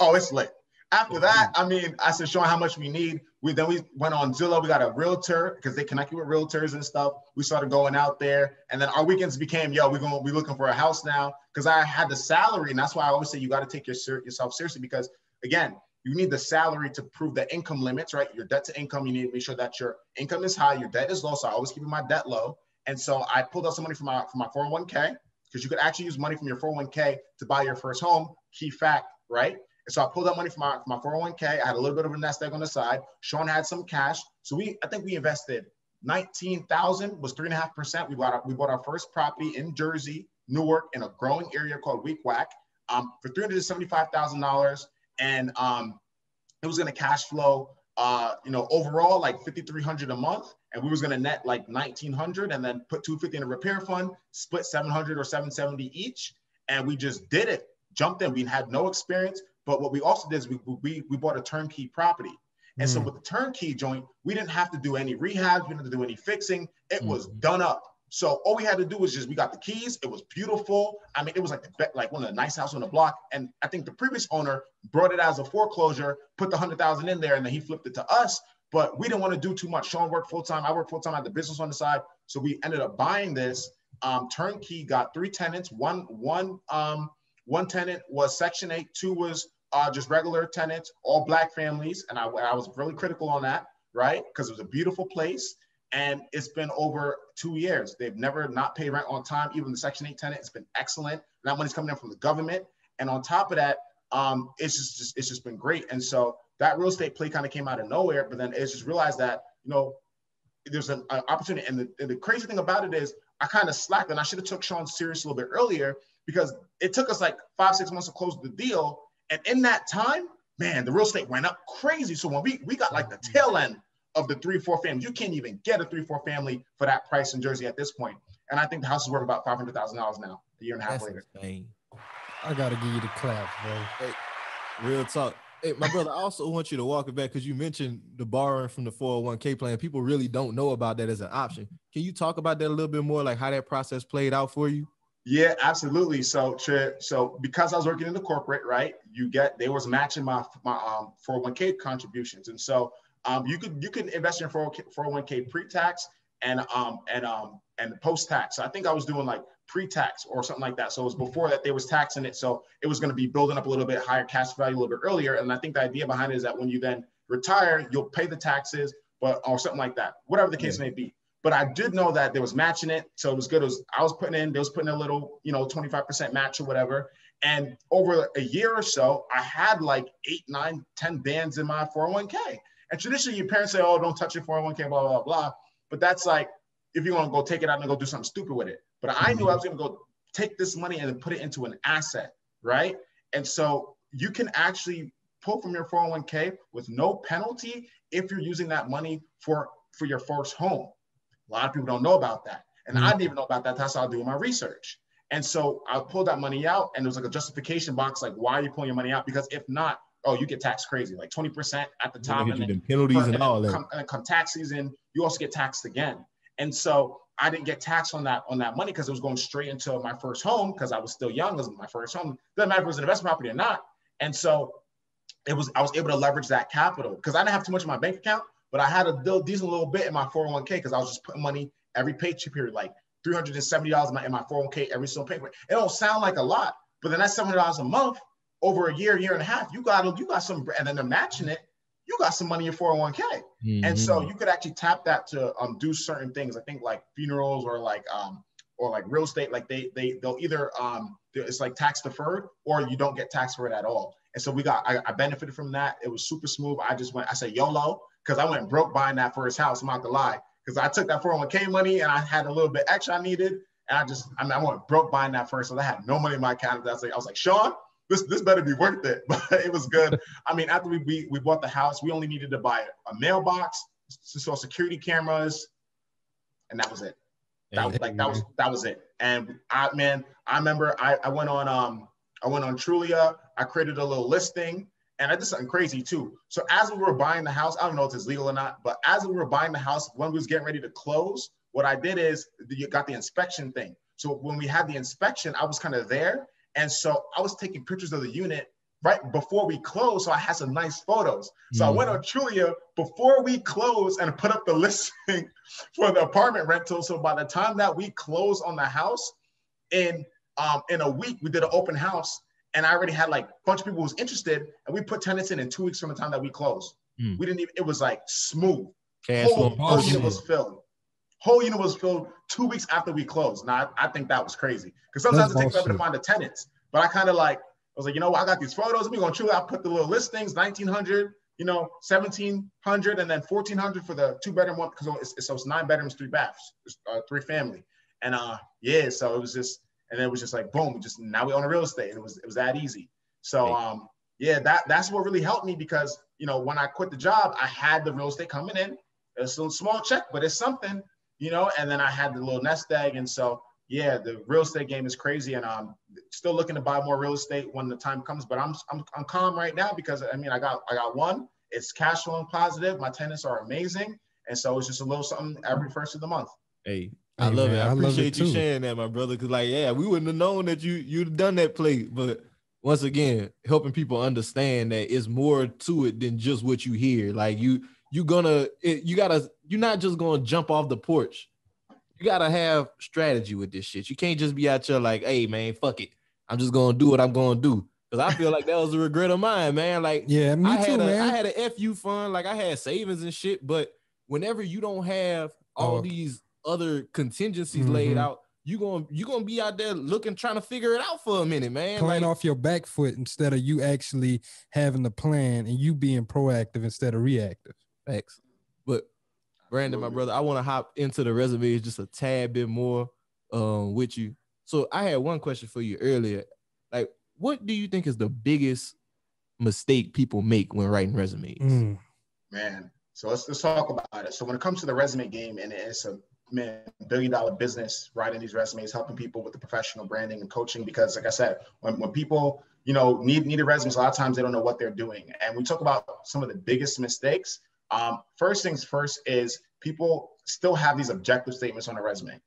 Oh, it's lit. After oh, that, I mean, I said, showing how much we need. We then we went on Zillow. We got a realtor because they connect you with realtors and stuff. We started going out there, and then our weekends became, yo, we're gonna be looking for a house now because I had the salary, and that's why I always say you got to take your, yourself seriously because again, you need the salary to prove the income limits, right? Your debt to income, you need to make sure that your income is high, your debt is low. So I always keep my debt low. And so I pulled out some money from my from my 401k because you could actually use money from your 401k to buy your first home. Key fact, right? And so I pulled out money from my, from my 401k. I had a little bit of a nest egg on the side. Sean had some cash. So we, I think we invested 19,000 was three and a half percent. We bought our, we bought our first property in Jersey, Newark, in a growing area called Weequahic, um, for $375,000. And um, it was going to cash flow, uh, you know, overall like 5,300 a month. And we was going to net like 1,900 and then put 250 in a repair fund, split 700 or 770 each. And we just did it, jumped in. We had no experience. But what we also did is we, we, we bought a turnkey property. And mm. so with the turnkey joint, we didn't have to do any rehabs, we didn't have to do any fixing. It mm. was done up. So all we had to do was just we got the keys. It was beautiful. I mean, it was like the like one of the nice house on the block. And I think the previous owner brought it as a foreclosure, put the hundred thousand in there, and then he flipped it to us. But we didn't want to do too much. Sean worked full time. I worked full time at the business on the side. So we ended up buying this um, turnkey. Got three tenants. One one um, one tenant was Section Eight. Two was uh, just regular tenants, all black families. And I, I was really critical on that, right? Because it was a beautiful place. And it's been over two years. They've never not paid rent on time. Even the Section 8 tenant, it's been excellent. That money's coming in from the government. And on top of that, um, it's just, just it's just been great. And so that real estate play kind of came out of nowhere, but then it's just realized that, you know, there's an, an opportunity. And the, and the crazy thing about it is I kind of slacked and I should have took Sean serious a little bit earlier because it took us like five, six months to close the deal. And in that time, man, the real estate went up crazy. So when we we got like the tail end of the three four family, you can't even get a three four family for that price in Jersey at this point. And I think the house is worth about five hundred thousand dollars now, a year and a half That's later. Insane. I gotta give you the clap, bro. Hey, real talk. Hey, my brother, I also want you to walk it back because you mentioned the borrowing from the 401k plan. People really don't know about that as an option. Can you talk about that a little bit more, like how that process played out for you? Yeah, absolutely. So, so because I was working in the corporate, right, you get they was matching my my um 401k contributions, and so um you could you could invest in your 401k pre-tax and um and um and post-tax. So I think I was doing like pre-tax or something like that. So it was before that they was taxing it, so it was going to be building up a little bit higher cash value a little bit earlier. And I think the idea behind it is that when you then retire, you'll pay the taxes, but or something like that, whatever the case may be. But I did know that there was matching it. So it was good. It was, I was putting in, they was putting a little, you know, 25% match or whatever. And over a year or so, I had like eight, nine, 10 bands in my 401k. And traditionally, your parents say, oh, don't touch your 401k, blah, blah, blah. But that's like, if you're to go take it out and go do something stupid with it. But I knew I was mm-hmm. going to go take this money and put it into an asset, right? And so you can actually pull from your 401k with no penalty if you're using that money for, for your first home. A lot of people don't know about that. And mm-hmm. I didn't even know about that. That's how I do my research. And so I pulled that money out and there was like a justification box, like, why are you pulling your money out? Because if not, oh, you get taxed crazy, like 20% at the time. And then penalties and, and all that. Come, and come tax season, you also get taxed again. And so I didn't get taxed on that on that money because it was going straight into my first home because I was still young. It was my first home. Doesn't matter if it was an investment property or not. And so it was I was able to leverage that capital because I didn't have too much in my bank account, but I had a decent little bit in my 401k because I was just putting money every paycheck period, like $370 in my, in my 401k every single paycheck. It don't sound like a lot, but then that's $700 a month over a year, year and a half. You got you got some, and then they're matching it. You got some money in your 401k, mm-hmm. and so you could actually tap that to um, do certain things. I think like funerals or like um, or like real estate. Like they they they'll either um, it's like tax deferred or you don't get taxed for it at all. And so we got I, I benefited from that. It was super smooth. I just went I said YOLO because I went broke buying that first house. I'm not gonna lie because I took that 401k money and I had a little bit extra I needed. And I just, I mean, I went broke buying that first. So I had no money in my account. I was like, I was like, Sean, this, this better be worth it. But it was good. I mean, after we, we, we bought the house, we only needed to buy a mailbox, so security cameras, and that was it. That was like that was that was it. And I man, I remember I, I went on um I went on Trulia, I created a little listing and I did something crazy too. So as we were buying the house, I don't know if it's legal or not, but as we were buying the house, when we was getting ready to close, what I did is you got the inspection thing. So when we had the inspection, I was kind of there. And so I was taking pictures of the unit right before we closed. So I had some nice photos. So mm I went on Trulia before we closed and put up the listing for the apartment rental. So by the time that we closed on the house, in um, in a week, we did an open house and I already had like a bunch of people who was interested, and we put tenants in in two weeks from the time that we closed. Mm. We didn't even. It was like smooth. Whole, whole unit was filled. Whole unit was filled two weeks after we closed. Now I, I think that was crazy because sometimes That's it takes forever to find the tenants. But I kind of like I was like, you know what? I got these photos. We're gonna chill out, put the little listings, 1900, you know, 1700, and then 1400 for the two bedroom one because it's, so it's nine bedrooms, three baths, uh, three family. And uh, yeah, so it was just, and it was just like boom, just now we own a real estate. And it was it was that easy. So um, yeah, that that's what really helped me because you know when I quit the job, I had the real estate coming in. It's a small check, but it's something, you know. And then I had the little nest egg, and so yeah, the real estate game is crazy, and I'm still looking to buy more real estate when the time comes. But I'm I'm, I'm calm right now because I mean I got I got one. It's cash flowing positive. My tenants are amazing, and so it's just a little something every first of the month. Hey, I Hey, love man, it. I, I love it appreciate you sharing that, my brother. Cause like, yeah, we wouldn't have known that you you'd done that play. But once again, helping people understand that it's more to it than just what you hear. Like you, you gonna, it, you gotta, you're not just gonna jump off the porch. You gotta have strategy with this shit. You can't just be out here like, hey man, fuck it. I'm just gonna do what I'm gonna do. Cause I feel like that was a regret of mine, man. Like Yeah, me I too, had a, man. I had a FU fund, like I had savings and shit, but whenever you don't have oh, all Oh. these other contingencies laid Mhm. out, you gonna you gonna be out there looking, trying to figure it out for a minute, man. playing Like, off your back foot instead of you actually having the plan and you being proactive instead of reactive. facts. But Brandon, my brother, I want to hop into the resumes just a tad bit more um with you. So I had one question for you earlier. Like, what do you think is the biggest mistake people make when writing resumes? Mm. Man, so let's let's talk about it. So when it comes to the resume game, and it's a man billion dollar business writing these resumes, helping people with the professional branding and coaching. Because like I said, when, when people you know need need a resume, a lot of times they don't know what they're doing. And we talk about some of the biggest mistakes. Um, first things first is people still have these objective statements on a resume.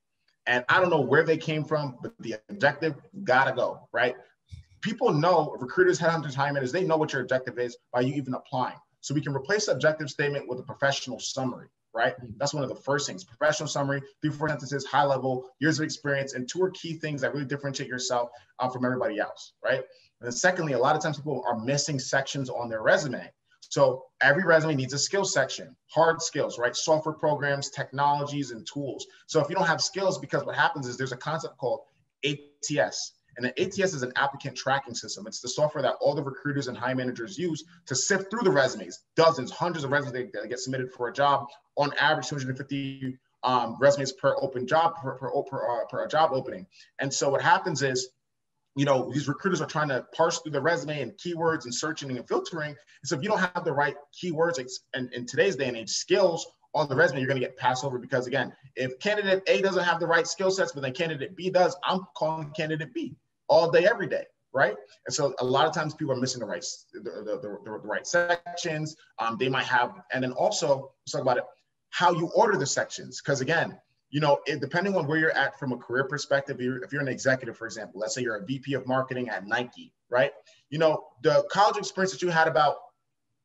And I don't know where they came from, but the objective gotta go, right? People know recruiters, headhunters, hiring managers, they know what your objective is by you even applying. So we can replace the objective statement with a professional summary, right? That's one of the first things. Professional summary, three, four sentences, high level, years of experience, and two or key things that really differentiate yourself uh, from everybody else, right? And then secondly, a lot of times people are missing sections on their resume. So every resume needs a skills section, hard skills, right? Software programs, technologies, and tools. So if you don't have skills, because what happens is there's a concept called ATS. And an ATS is an applicant tracking system. It's the software that all the recruiters and high managers use to sift through the resumes, dozens, hundreds of resumes that get submitted for a job. On average, 250 um, resumes per open job per per, per, uh, per job opening. And so what happens is you know, these recruiters are trying to parse through the resume and keywords and searching and filtering. And so if you don't have the right keywords and in today's day and age skills on the resume, you're going to get passed over because again, if candidate A doesn't have the right skill sets, but then candidate B does, I'm calling candidate B all day, every day. Right. And so a lot of times people are missing the right, the, the, the, the right sections. Um, they might have, and then also let's talk about it, how you order the sections. Cause again, you know, it, depending on where you're at from a career perspective, you're, if you're an executive, for example, let's say you're a VP of marketing at Nike, right? You know, the college experience that you had about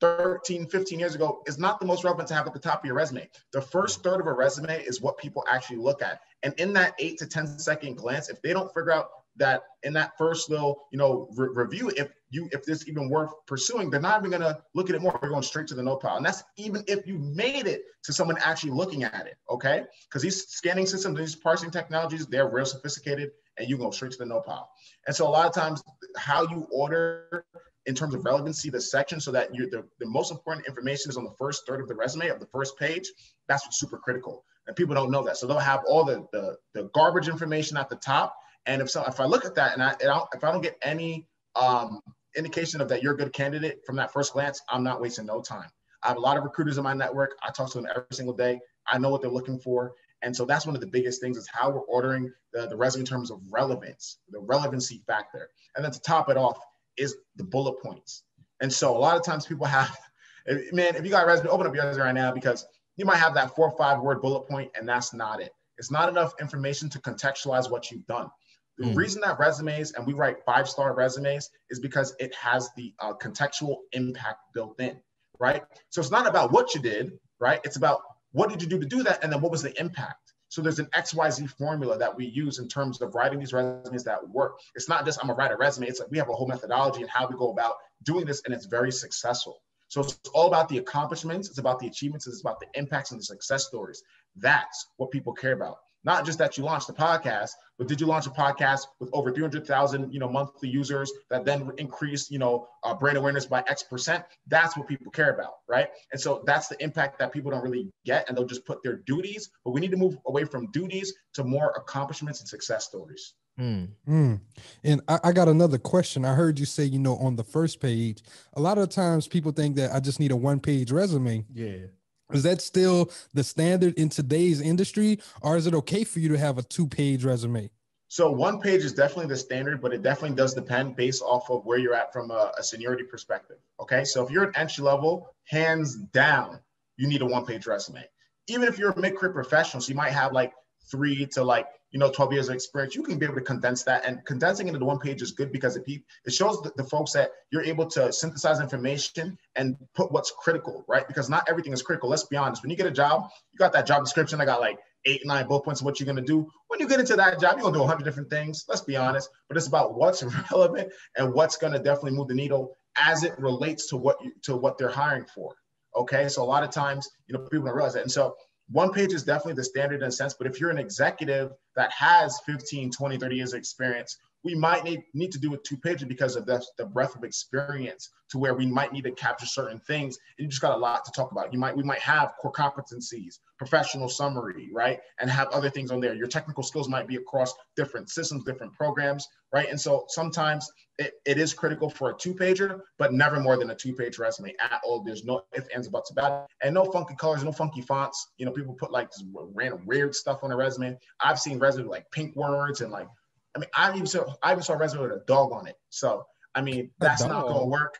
13, 15 years ago is not the most relevant to have at the top of your resume. The first third of a resume is what people actually look at. And in that eight to 10 second glance, if they don't figure out that in that first little, you know, re- review, if you if this even worth pursuing, they're not even gonna look at it more. They're going straight to the notepad. And that's even if you made it to someone actually looking at it, okay? Because these scanning systems, these parsing technologies, they're real sophisticated, and you go straight to the notepad. And so a lot of times, how you order in terms of relevancy, the section, so that you the, the most important information is on the first third of the resume of the first page. That's what's super critical, and people don't know that. So they'll have all the the, the garbage information at the top. And if so, if I look at that and I, and I if I don't get any um, indication of that you're a good candidate from that first glance, I'm not wasting no time. I have a lot of recruiters in my network. I talk to them every single day. I know what they're looking for. And so that's one of the biggest things is how we're ordering the, the resume in terms of relevance, the relevancy factor. And then to top it off is the bullet points. And so a lot of times people have, man, if you got a resume, open up your resume right now because you might have that four or five word bullet point and that's not it. It's not enough information to contextualize what you've done. The Mm. reason that resumes and we write five star resumes is because it has the uh, contextual impact built in, right? So it's not about what you did, right? It's about what did you do to do that, and then what was the impact. So there's an XYZ formula that we use in terms of writing these resumes that work. It's not just I'm gonna write a resume. It's like we have a whole methodology and how we go about doing this, and it's very successful. So it's all about the accomplishments, it's about the achievements, it's about the impacts and the success stories. That's what people care about. Not just that you launched a podcast, but did you launch a podcast with over 300,000, you know, monthly users that then increase, you know, uh, brand awareness by X percent? That's what people care about, right? And so that's the impact that people don't really get, and they'll just put their duties. But we need to move away from duties to more accomplishments and success stories. Mm. Mm. And I, I, got another question. I heard you say, you know, on the first page, a lot of times people think that I just need a one page resume. Yeah. Is that still the standard in today's industry, or is it okay for you to have a two-page resume? So one page is definitely the standard, but it definitely does depend based off of where you're at from a, a seniority perspective. Okay, so if you're at entry level, hands down, you need a one-page resume. Even if you're a mid-career professional, so you might have like three to like you know 12 years of experience you can be able to condense that. And condensing it into one page is good because it, it shows the, the folks that you're able to synthesize information and put what's critical right? Because not everything is critical. Let's be honest. When you get a job you got that job description i got like eight nine bullet points of what you're going to do. When you get into that job you're going to do 100 different things. Let's be honest. But it's about what's relevant and what's going to definitely move the needle as it relates to what you, to what they're hiring for okay? So a lot of times you know people don't realize that. And so one page is definitely the standard in a sense, but if you're an executive that has 15, 20, 30 years of experience, we might need, need to do a two pager because of the, the breadth of experience to where we might need to capture certain things. And you just got a lot to talk about. You might, we might have core competencies, professional summary, right? And have other things on there. Your technical skills might be across different systems, different programs, right? And so sometimes it, it is critical for a two pager, but never more than a two page resume at all. There's no ifs, ands, buts about it. And no funky colors, no funky fonts. You know, people put like random weird stuff on a resume. I've seen resumes like pink words and like I mean, I even saw I even saw a resume with a dog on it. So I mean, that's not gonna work.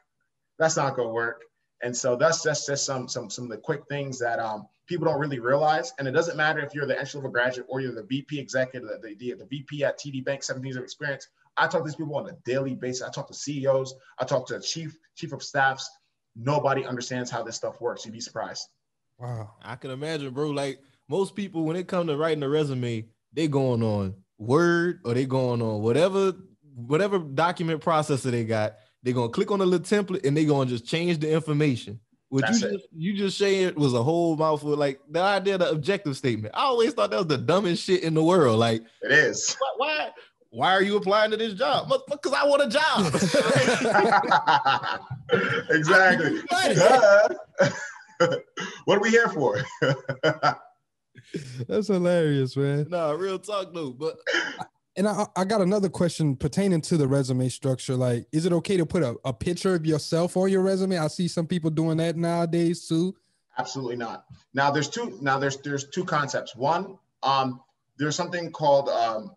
That's not gonna work. And so that's just just some some some of the quick things that um, people don't really realize. And it doesn't matter if you're the entry level graduate or you're the VP executive, the, the, the VP at TD Bank, 17 years of experience. I talk to these people on a daily basis. I talk to CEOs. I talk to chief chief of staffs. Nobody understands how this stuff works. You'd be surprised. Wow, I can imagine, bro. Like most people, when it comes to writing a resume, they're going on Word or they going on whatever whatever document processor they got. They're gonna click on a little template and they're gonna just change the information. What That's you it. just you just saying was a whole mouthful. Like the idea of the objective statement. I always thought that was the dumbest shit in the world. Like it is. Why why, why are you applying to this job? Because I want a job. exactly. what are we here for? That's hilarious, man. Nah, real talk though. But and I, I got another question pertaining to the resume structure. Like, is it okay to put a, a picture of yourself on your resume? I see some people doing that nowadays too. Absolutely not. Now there's two now there's there's two concepts. One, um, there's something called um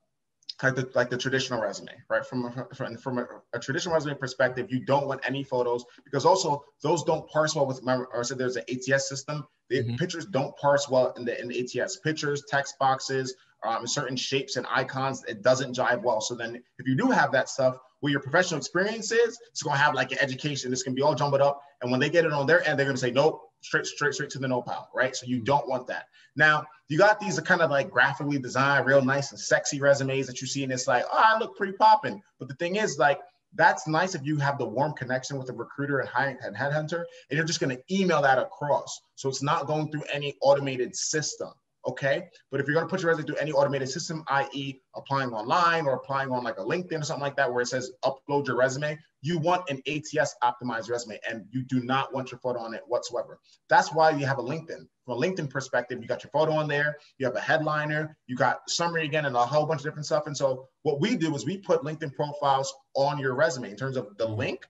like the like the traditional resume, right? From a, from, from a, a, traditional resume perspective, you don't want any photos because also those don't parse well with. Remember, I said there's an ATS system. The mm-hmm. pictures don't parse well in the in the ATS. Pictures, text boxes, um, certain shapes and icons, it doesn't jive well. So then, if you do have that stuff, where your professional experience is, it's gonna have like an education. It's gonna be all jumbled up, and when they get it on their end, they're gonna say nope, straight, straight, straight to the no pile, right? So you mm-hmm. don't want that. Now you got these are kind of like graphically designed, real nice and sexy resumes that you see, and it's like, oh, I look pretty popping. But the thing is, like, that's nice if you have the warm connection with a recruiter and, high, and headhunter, and you're just going to email that across. So it's not going through any automated system okay? But if you're gonna put your resume through any automated system, i.e. applying online or applying on like a LinkedIn or something like that, where it says upload your resume, you want an ATS optimized resume and you do not want your photo on it whatsoever. That's why you have a LinkedIn. From a LinkedIn perspective, you got your photo on there, you have a headliner, you got summary again and a whole bunch of different stuff. And so what we do is we put LinkedIn profiles on your resume in terms of the link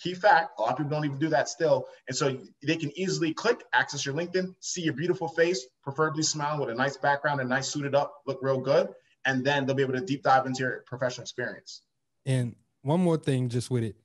Key fact, a lot of people don't even do that still. And so they can easily click, access your LinkedIn, see your beautiful face, preferably smiling with a nice background and nice suited up, look real good. And then they'll be able to deep dive into your professional experience. And one more thing just with it,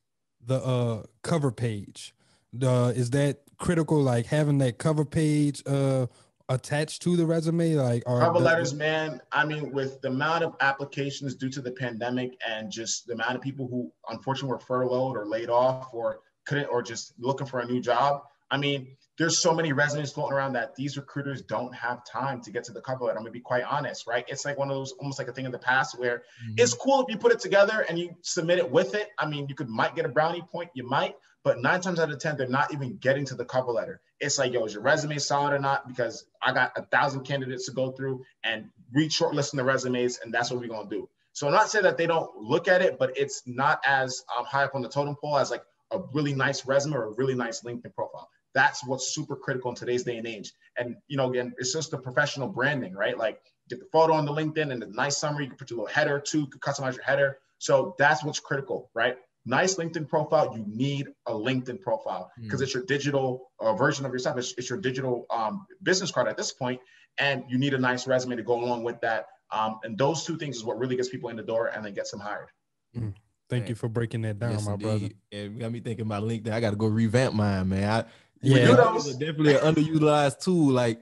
the uh, cover page. The, is that critical, like having that cover page uh, attached to the resume like cover letters man i mean with the amount of applications due to the pandemic and just the amount of people who unfortunately were furloughed or laid off or couldn't or just looking for a new job I mean, there's so many resumes floating around that these recruiters don't have time to get to the cover letter. I'm gonna be quite honest, right? It's like one of those almost like a thing in the past where mm-hmm. it's cool if you put it together and you submit it with it. I mean, you could might get a brownie point, you might, but nine times out of ten, they're not even getting to the cover letter. It's like, yo, is your resume solid or not? Because I got a thousand candidates to go through and read shortlisting the resumes, and that's what we're gonna do. So I'm not saying that they don't look at it, but it's not as um, high up on the totem pole as like a really nice resume or a really nice LinkedIn profile. That's what's super critical in today's day and age. And you know, again, it's just the professional branding, right? Like get the photo on the LinkedIn and the nice summary. You can put your little header too, you can customize your header. So that's what's critical, right? Nice LinkedIn profile. You need a LinkedIn profile because mm. it's your digital uh, version of yourself. It's, it's your digital um, business card at this point, and you need a nice resume to go along with that. Um, and those two things is what really gets people in the door and then gets them hired. Mm. Thank man. you for breaking that down, yes, my indeed. brother. And got me thinking about LinkedIn. I got to go revamp mine, man. I, yeah, it's definitely an underutilized tool. Like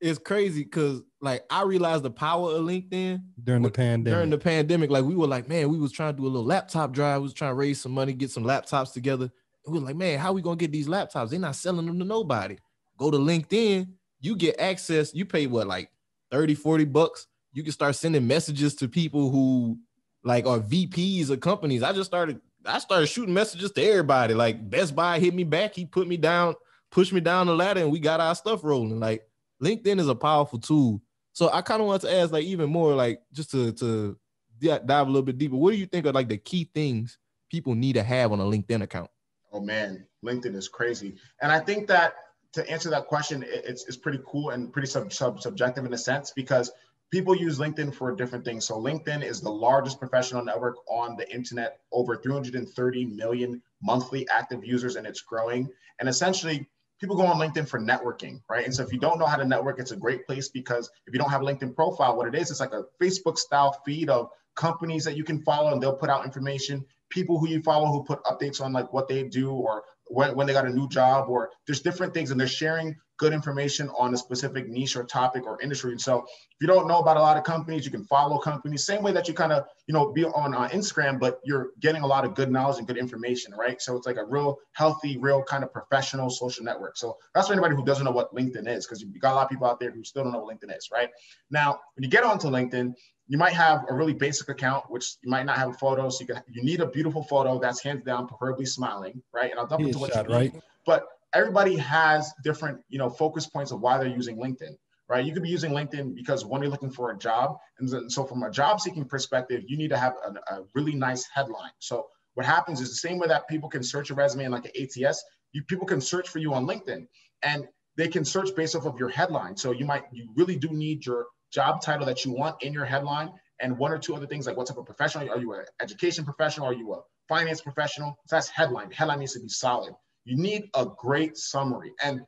it's crazy because like I realized the power of LinkedIn during the pandemic. During the pandemic, like we were like, man, we was trying to do a little laptop drive. We was trying to raise some money, get some laptops together. And we were like, man, how we gonna get these laptops? They're not selling them to nobody. Go to LinkedIn, you get access. You pay what like 30, 40 bucks. You can start sending messages to people who like are VPs of companies. I just started, I started shooting messages to everybody. Like Best Buy hit me back. He put me down pushed me down the ladder and we got our stuff rolling. Like LinkedIn is a powerful tool. So I kind of want to ask like even more like just to to dive a little bit deeper. What do you think are like the key things people need to have on a LinkedIn account? Oh man, LinkedIn is crazy. And I think that to answer that question, it's, it's pretty cool and pretty sub, sub, subjective in a sense because people use LinkedIn for different things. So LinkedIn is the largest professional network on the internet, over 330 million monthly active users, and it's growing. And essentially, people go on LinkedIn for networking, right? And so if you don't know how to network, it's a great place because if you don't have a LinkedIn profile, what it is, it's like a Facebook style feed of companies that you can follow and they'll put out information, people who you follow who put updates on like what they do or when, when they got a new job or there's different things and they're sharing good information on a specific niche or topic or industry. And so if you don't know about a lot of companies, you can follow companies, same way that you kind of, you know, be on uh, Instagram, but you're getting a lot of good knowledge and good information, right? So it's like a real healthy, real kind of professional social network. So that's for anybody who doesn't know what LinkedIn is, because you got a lot of people out there who still don't know what LinkedIn is, right? Now, when you get onto LinkedIn, you might have a really basic account, which you might not have a photo. So you can, you need a beautiful photo that's hands down, preferably smiling, right? And I'll dump into what shot, you need. Right? But everybody has different, you know, focus points of why they're using LinkedIn, right? You could be using LinkedIn because one, you're looking for a job. And so from a job seeking perspective, you need to have a, a really nice headline. So what happens is the same way that people can search a resume in like an ATS, you people can search for you on LinkedIn and they can search based off of your headline. So you might, you really do need your job title that you want in your headline and one or two other things like what type of professional are you an education professional are you a finance professional so that's headline headline needs to be solid you need a great summary. And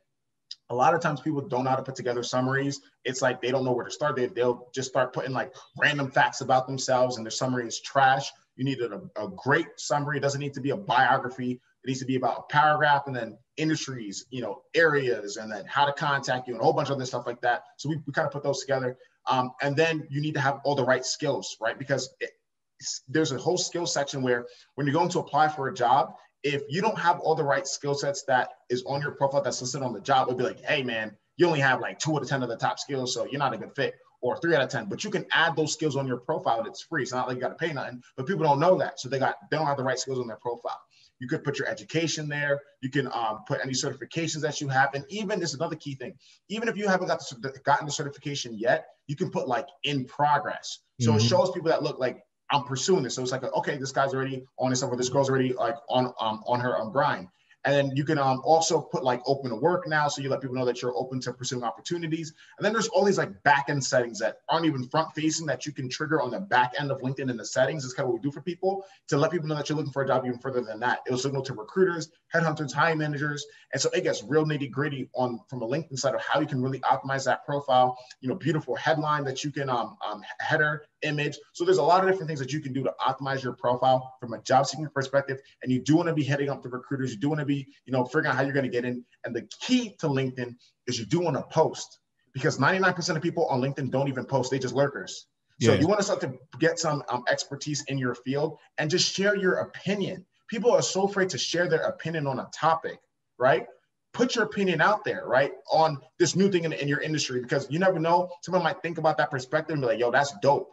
a lot of times people don't know how to put together summaries. It's like they don't know where to start. They, they'll just start putting like random facts about themselves and their summary is trash. You need a, a great summary. It doesn't need to be a biography. It needs to be about a paragraph and then industries, you know, areas, and then how to contact you and a whole bunch of other stuff like that. So we, we kind of put those together. Um, and then you need to have all the right skills, right? Because it, there's a whole skill section where when you're going to apply for a job, if you don't have all the right skill sets that is on your profile that's listed on the job, it'll be like, hey man, you only have like two out of 10 of the top skills, so you're not a good fit, or three out of 10. But you can add those skills on your profile and it's free. It's not like you got to pay nothing, but people don't know that. So they got they don't have the right skills on their profile. You could put your education there. You can um, put any certifications that you have. And even this is another key thing. Even if you haven't got the, gotten the certification yet, you can put like in progress. So mm-hmm. it shows people that look like I'm pursuing this. So it's like, okay, this guy's already on his stuff, or this girl's already like on um, on her um, grind. And then you can um, also put like open to work now. So you let people know that you're open to pursuing opportunities. And then there's all these like back end settings that aren't even front facing that you can trigger on the back end of LinkedIn in the settings. Is kind of what we do for people to let people know that you're looking for a job even further than that. It'll signal to recruiters, headhunters, hiring managers. And so it gets real nitty gritty on from a LinkedIn side of how you can really optimize that profile. You know, beautiful headline that you can um, um header image. So there's a lot of different things that you can do to optimize your profile from a job seeking perspective. And you do want to be heading up the recruiters. You do want to be, you know, figuring out how you're going to get in. And the key to LinkedIn is you do want to post because 99% of people on LinkedIn don't even post. They just lurkers. So yeah. you want to start to get some um, expertise in your field and just share your opinion. People are so afraid to share their opinion on a topic, right? put your opinion out there, right, on this new thing in, in your industry because you never know. Someone might think about that perspective and be like, "Yo, that's dope."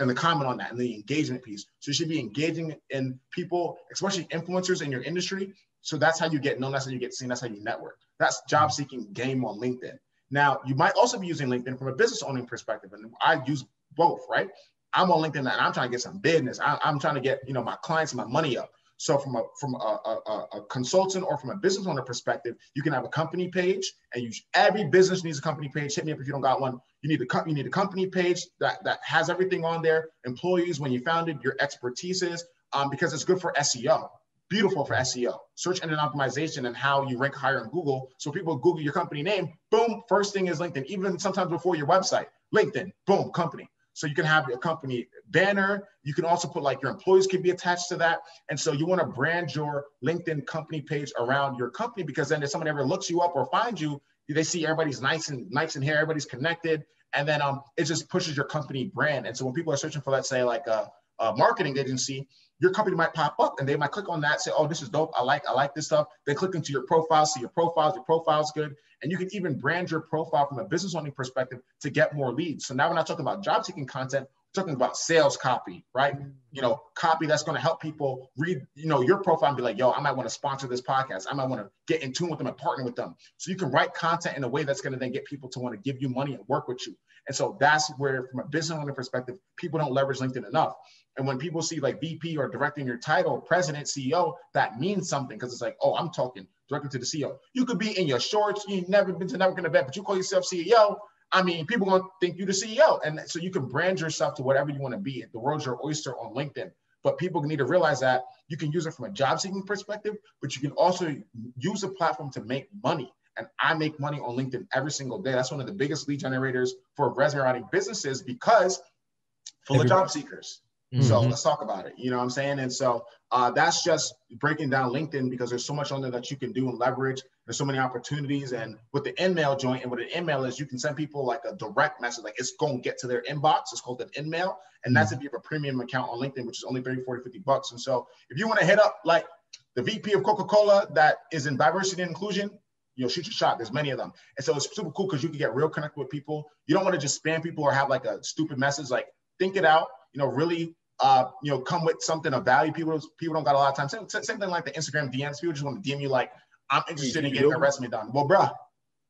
And the comment on that and the engagement piece. So you should be engaging in people, especially influencers in your industry. So that's how you get known. That's how you get seen. That's how you network. That's job seeking game on LinkedIn. Now you might also be using LinkedIn from a business owning perspective, and I use both, right? I'm on LinkedIn and I'm trying to get some business. I, am trying to get you know my clients my money up. So from a from a, a, a, consultant or from a business owner perspective, you can have a company page, and you every business needs a company page. Hit me up if you don't got one. You need a you need a company page that that has everything on there. Employees, when you founded, your expertise is um, because it's good for SEO. Beautiful for SEO, search engine optimization, and how you rank higher in Google. So people Google your company name, boom, first thing is LinkedIn. Even sometimes before your website, LinkedIn, boom, company. So you can have a company banner. You can also put like your employees can be attached to that. And so you want to brand your LinkedIn company page around your company because then if somebody ever looks you up or finds you, they see everybody's nice and nice in here, everybody's connected. And then um, it just pushes your company brand. And so when people are searching for, let's say, like a, a marketing agency, your company might pop up and they might click on that, say, oh, this is dope. I like, I like this stuff. They click into your profile, see your profiles, your profile's good. And you can even brand your profile from a business owning perspective to get more leads. So now we're not talking about job seeking content, we're talking about sales copy, right? Mm-hmm. You know, copy that's going to help people read, you know, your profile and be like, yo, I might want to sponsor this podcast. I might want to get in tune with them and partner with them. So you can write content in a way that's going to then get people to want to give you money and work with you. And so that's where, from a business owner perspective, people don't leverage LinkedIn enough. And when people see like VP or directing your title, president, CEO, that means something because it's like, oh, I'm talking directly to the CEO. You could be in your shorts, you've never been to networking event, but you call yourself CEO. I mean, people gonna think you're the CEO. And so you can brand yourself to whatever you want to be. The world's your oyster on LinkedIn. But people need to realize that you can use it from a job seeking perspective, but you can also use the platform to make money. And I make money on LinkedIn every single day. That's one of the biggest lead generators for resume writing businesses because full Everybody. of job seekers. Mm-hmm. So let's talk about it. You know what I'm saying? And so uh, that's just breaking down LinkedIn because there's so much on there that you can do and leverage. There's so many opportunities. And with the InMail joint and what an InMail is, you can send people like a direct message, like it's going to get to their inbox. It's called an InMail. And that's mm-hmm. if you have a premium account on LinkedIn, which is only 30, 40, 50 bucks. And so if you want to hit up like the VP of Coca-Cola that is in diversity and inclusion, you know, shoot your shot. There's many of them. And so it's super cool because you can get real connected with people. You don't want to just spam people or have like a stupid message. Like think it out, you know, really uh, you know, come with something of value. People people don't got a lot of time. Same, same thing like the Instagram DMs. People just want to DM you like, I'm interested in getting a resume done. Well, bruh,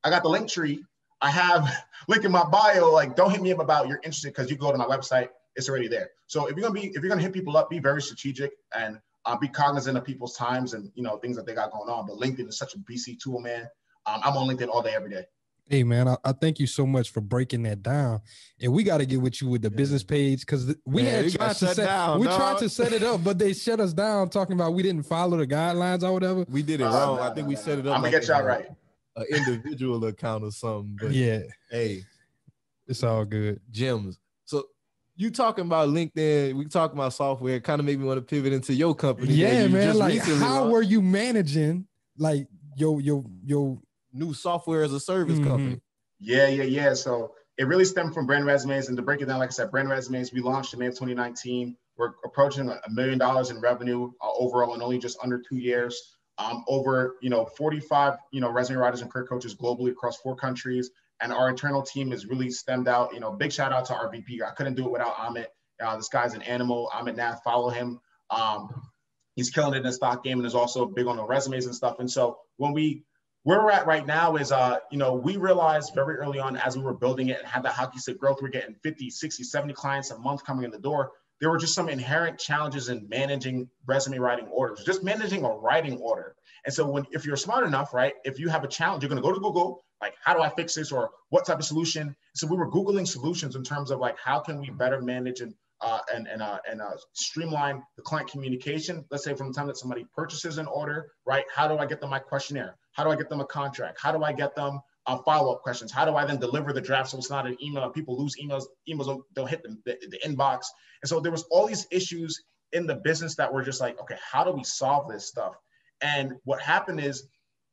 I got the link tree. I have link in my bio. Like, don't hit me up about you're interested because you go to my website. It's already there. So if you're gonna be if you're gonna hit people up, be very strategic and uh, be cognizant of people's times and you know things that they got going on. But LinkedIn is such a BC tool, man. Um, I'm on LinkedIn all day, every day. Hey man, I, I, thank you so much for breaking that down. And we got to get with you with the yeah. business page because we yeah, had tried to set down, we dog. tried to set it up, but they shut us down talking about we didn't follow the guidelines or whatever. We did it uh, wrong. I think we set it up. I'm gonna like get y'all right. An individual account or something. But yeah, hey, it's all good. Gems. So you talking about LinkedIn? We talking about software. Kind of make me want to pivot into your company. Yeah, man. Like, how were you managing like your your your new software as a service mm-hmm. company. Yeah, yeah, yeah. So it really stemmed from BrandResumes. And to break it down, like I said, BrandResumes, we launched in May of 2019. We're approaching a million dollars in revenue uh, overall in only just under two years. Um, over, you know, 45, you know, resume writers and career coaches globally across four countries. And our internal team is really stemmed out. You know, big shout out to our VP. I couldn't do it without Amit. Uh, this guy's an animal. Amit Nath, follow him. Um, he's killing it in the stock game and is also big on the resumes and stuff. And so when we where we're at right now is, uh, you know, we realized very early on as we were building it and had that hockey stick growth, we're getting 50, 60, 70 clients a month coming in the door. There were just some inherent challenges in managing resume writing orders, just managing a writing order. And so when, if you're smart enough, right, if you have a challenge, you're going to go to Google, like, how do I fix this? Or what type of solution? So we were Googling solutions in terms of like, how can we better manage and uh, and and uh, and uh, streamline the client communication. Let's say from the time that somebody purchases an order, right? How do I get them my questionnaire? How do I get them a contract? How do I get them uh, follow-up questions? How do I then deliver the draft so it's not an email? People lose emails. Emails don't, hit the, the, inbox. And so there was all these issues in the business that were just like, okay, how do we solve this stuff? And what happened is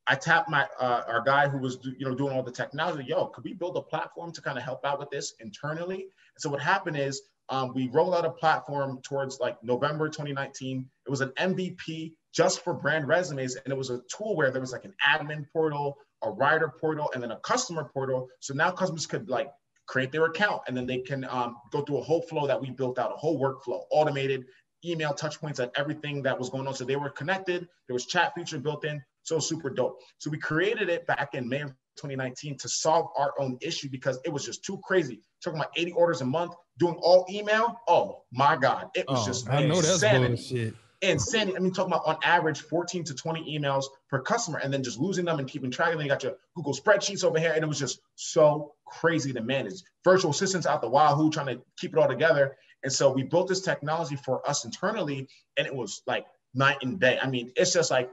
I tapped my uh, our guy who was you know doing all the technology. Yo, could we build a platform to kind of help out with this internally? And so what happened is um, we rolled out a platform towards like November 2019. It was an MVP just for BrandResumes. And it was a tool where there was like an admin portal, a writer portal, and then a customer portal. So now customers could like create their account and then they can um, go through a whole flow that we built out, a whole workflow, automated email touch points and everything that was going on. So they were connected. There was chat feature built in. So super dope. So we created it back in May of 2019 to solve our own issue because it was just too crazy. Talking about 80 orders a month, doing all email. Oh my God. It was oh, just I know that's bullshit insanity. I mean, talking about on average 14 to 20 emails per customer and then just losing them and keeping track. And then you got your Google spreadsheets over here. And it was just so crazy to manage. Virtual assistants out the wahoo trying to keep it all together. And so we built this technology for us internally, and it was like night and day. I mean, it's just like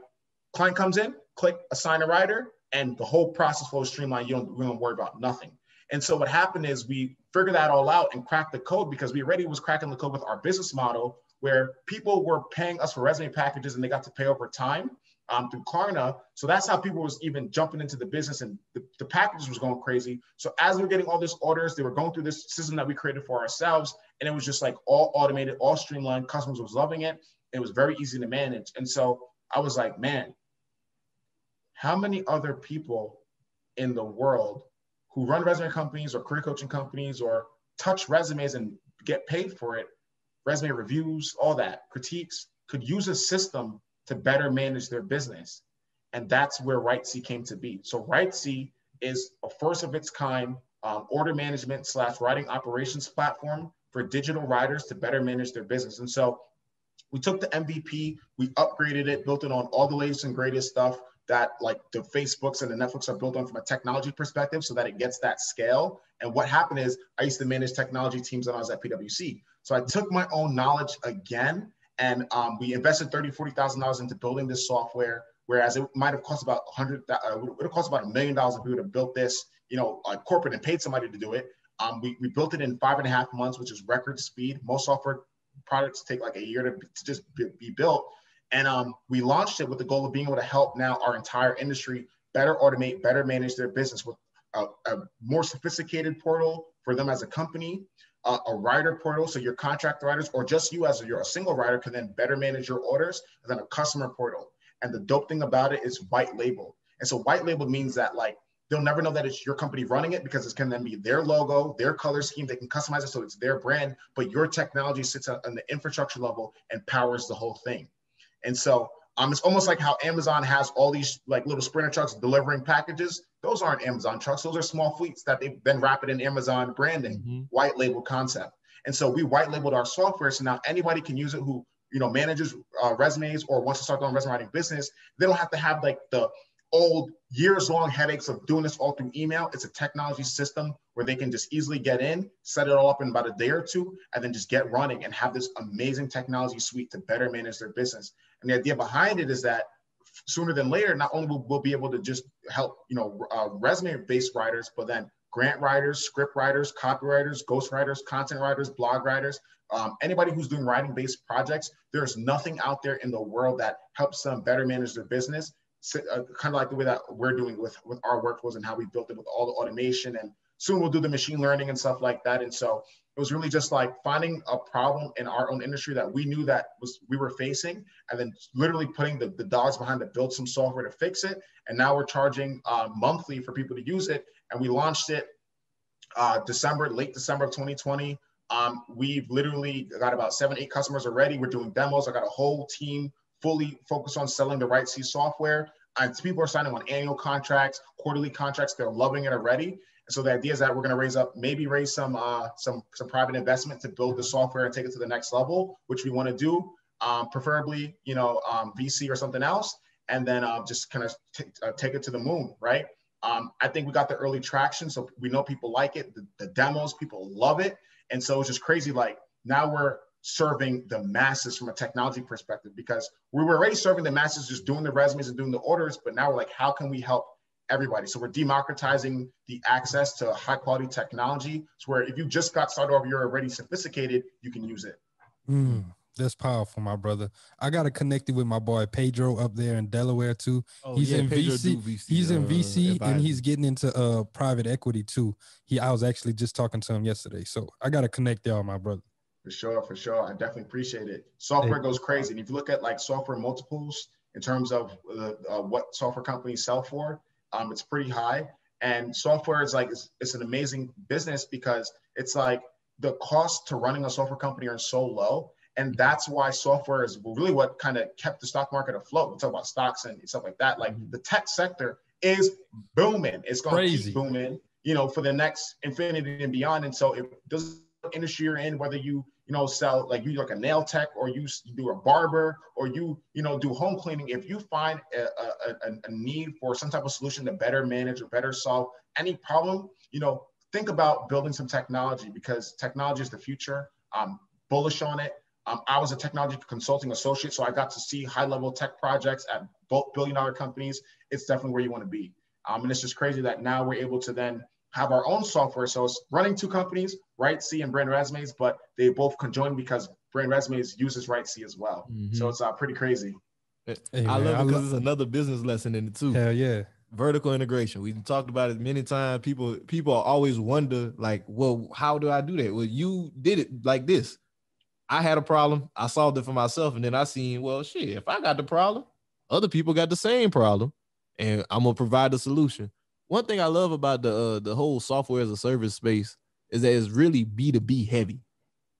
client comes in, click assign a writer, and the whole process flow is streamlined. You don't, you don't worry about nothing. And so what happened is we figured that all out and cracked the code because we already was cracking the code with our business model where people were paying us for resume packages and they got to pay over time um, through Klarna. So that's how people was even jumping into the business and the, the packages was going crazy. So as we are getting all these orders, they were going through this system that we created for ourselves. And it was just like all automated, all streamlined. Customers was loving it. It was very easy to manage. And so I was like, man, how many other people in the world who run resume companies or career coaching companies or touch resumes and get paid for it resume reviews, all that, critiques, could use a system to better manage their business. And that's where WriteSea came to be. So WriteSea is a first of its kind um, order management slash writing operations platform for digital writers to better manage their business. And so we took the MVP, we upgraded it, built it on all the latest and greatest stuff that like the Facebooks and the Netflix are built on from a technology perspective so that it gets that scale. And what happened is I used to manage technology teams when I was at PwC. So I took my own knowledge again and um, we invested thirty, forty thousand dollars into building this software. Whereas it might have cost about hundred, uh, would have cost about a million dollars if we would have built this, you know, like corporate and paid somebody to do it. Um, we, we built it in five and a half months, which is record speed. Most software products take like a year to, to just be, be built. And um, we launched it with the goal of being able to help now our entire industry better automate, better manage their business with a, a more sophisticated portal for them as a company, uh, a writer portal, so your contract writers or just you as a, you're a single writer can then better manage your orders, and then a customer portal. And the dope thing about it is white label. And so white label means that like they'll never know that it's your company running it because it's going to then be their logo, their color scheme. They can customize it so it's their brand, but your technology sits on the infrastructure level and powers the whole thing. And so um, it's almost like how Amazon has all these like little sprinter trucks delivering packages. Those aren't Amazon trucks. Those are small fleets that they then wrap it in Amazon branding, mm-hmm. white label concept. And so we white labeled our software. So now anybody can use it who, you know, manages uh, resumes or wants to start their own resume writing business. They don't have to have like the old years long headaches of doing this all through email. It's a technology system where they can just easily get in, set it all up in about a day or two, and then just get running and have this amazing technology suite to better manage their business. And the idea behind it is that sooner than later, not only will we'll be able to just help, you know, uh, resume-based writers, but then grant writers, script writers, copywriters, ghostwriters, content writers, blog writers, um, anybody who's doing writing-based projects. There's nothing out there in the world that helps them better manage their business. Uh, kind of like the way that we're doing with with our workflows and how we built it with all the automation and soon we'll do the machine learning and stuff like that. And so it was really just like finding a problem in our own industry that we knew that was we were facing, and then literally putting the, the dogs behind to build some software to fix it. And now we're charging uh, monthly for people to use it. And we launched it uh, December, late December of 2020. Um, we've literally got about seven, eight customers already. We're doing demos. I got a whole team fully focused on selling the WriteSea software. And people are signing on annual contracts, quarterly contracts. They're loving it already And so the idea is that we're going to raise up, maybe raise some uh, some some private investment to build the software and take it to the next level, which we want to do. Um, preferably, you know, um, VC or something else, and then uh, just kind of t- uh, take it to the moon, right? Um, I think we got the early traction, so we know people like it. The, the demos, people love it, and so it's just crazy. Like now we're serving the masses from a technology perspective because we were already serving the masses, just doing the resumes and doing the orders, but now we're like, how can we help everybody. So we're democratizing the access to high quality technology. So where if you just got started or you're already sophisticated, you can use it. Mm, that's powerful, my brother. I got to connect it with my boy Pedro up there in Delaware too. Oh, he's, yeah, in VC, VC, He's uh, in VC and he's getting into uh private equity too. He I was actually just talking to him yesterday. So I got to connect y'all, my brother. For sure, for sure. I definitely appreciate it. Software goes crazy. And if you look at like software multiples in terms of uh, uh, what software companies sell for, um, it's pretty high. And software is like, it's, it's an amazing business because it's like the cost to running a software company are so low. And that's why software is really what kind of kept the stock market afloat. We talk about stocks and stuff like that. Like the tech sector is booming. It's going to keep booming, you know, for the next infinity and beyond. And so it doesn't industry you're in, whether you you know sell like you like a nail tech or you, do a barber or you you know do home cleaning. If you find a, a, a need for some type of solution to better manage or better solve any problem, you know, think about building some technology because technology is the future. I'm bullish on it. Um, I was a technology consulting associate, so I got to see high level tech projects at both billion dollar companies. It's definitely where you want to be. Um, and it's just crazy that now we're able to then have our own software. So it's running two companies, WriteSea and BrandResumes, but they both conjoin because BrandResumes uses WriteSea as well. Mm-hmm. So it's uh, pretty crazy. Hey, I love it because it's another business lesson in it too. Hell yeah. Vertical integration. We've talked about it many times. People people always wonder, like, well, how do I do that? Well, you did it like this. I had a problem. I solved it for myself. And then I seen, well, shit, if I got the problem, other people got the same problem. And I'm gonna provide the solution one thing I love about the uh, the whole software as a service space is that it's really B two B heavy.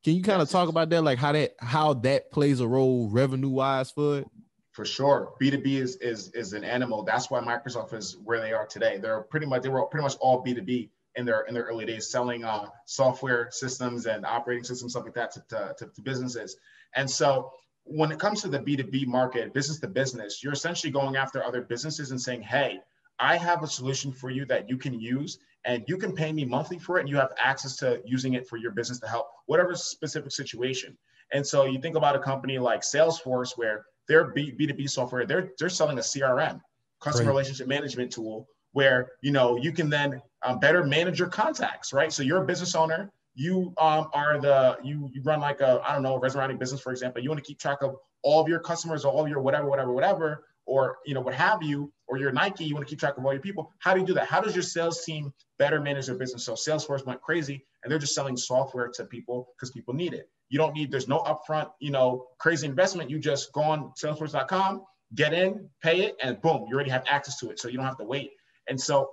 Can you kind of talk about that, like how that how that plays a role revenue wise for it? For sure, B two B is is is an animal. That's why Microsoft is where they are today. They're pretty much they were pretty much all B two B in their in their early days, selling uh, software systems and operating systems, stuff like that to, to, to businesses. And so when it comes to the B2B market, business to business, you're essentially going after other businesses and saying, hey, I have a solution for you that you can use and you can pay me monthly for it and you have access to using it for your business to help whatever specific situation. And so you think about a company like Salesforce where their B, B2B software, they're, they're selling a CRM, customer right. relationship management tool, where, you know, you can then um, better manage your contacts, right? So you're a business owner, you um, are the, you, you run like a, I don't know, resume business, for example, you want to keep track of all of your customers, all of your whatever, whatever, whatever or you know what have you, or you're Nike, you want to keep track of all your people. How do you do that? How does your sales team better manage their business? So Salesforce went crazy, and they're just selling software to people because people need it. You don't need there's no upfront, you know, crazy investment. You just go on Salesforce.com, get in, pay it, and boom, you already have access to it, so you don't have to wait. And so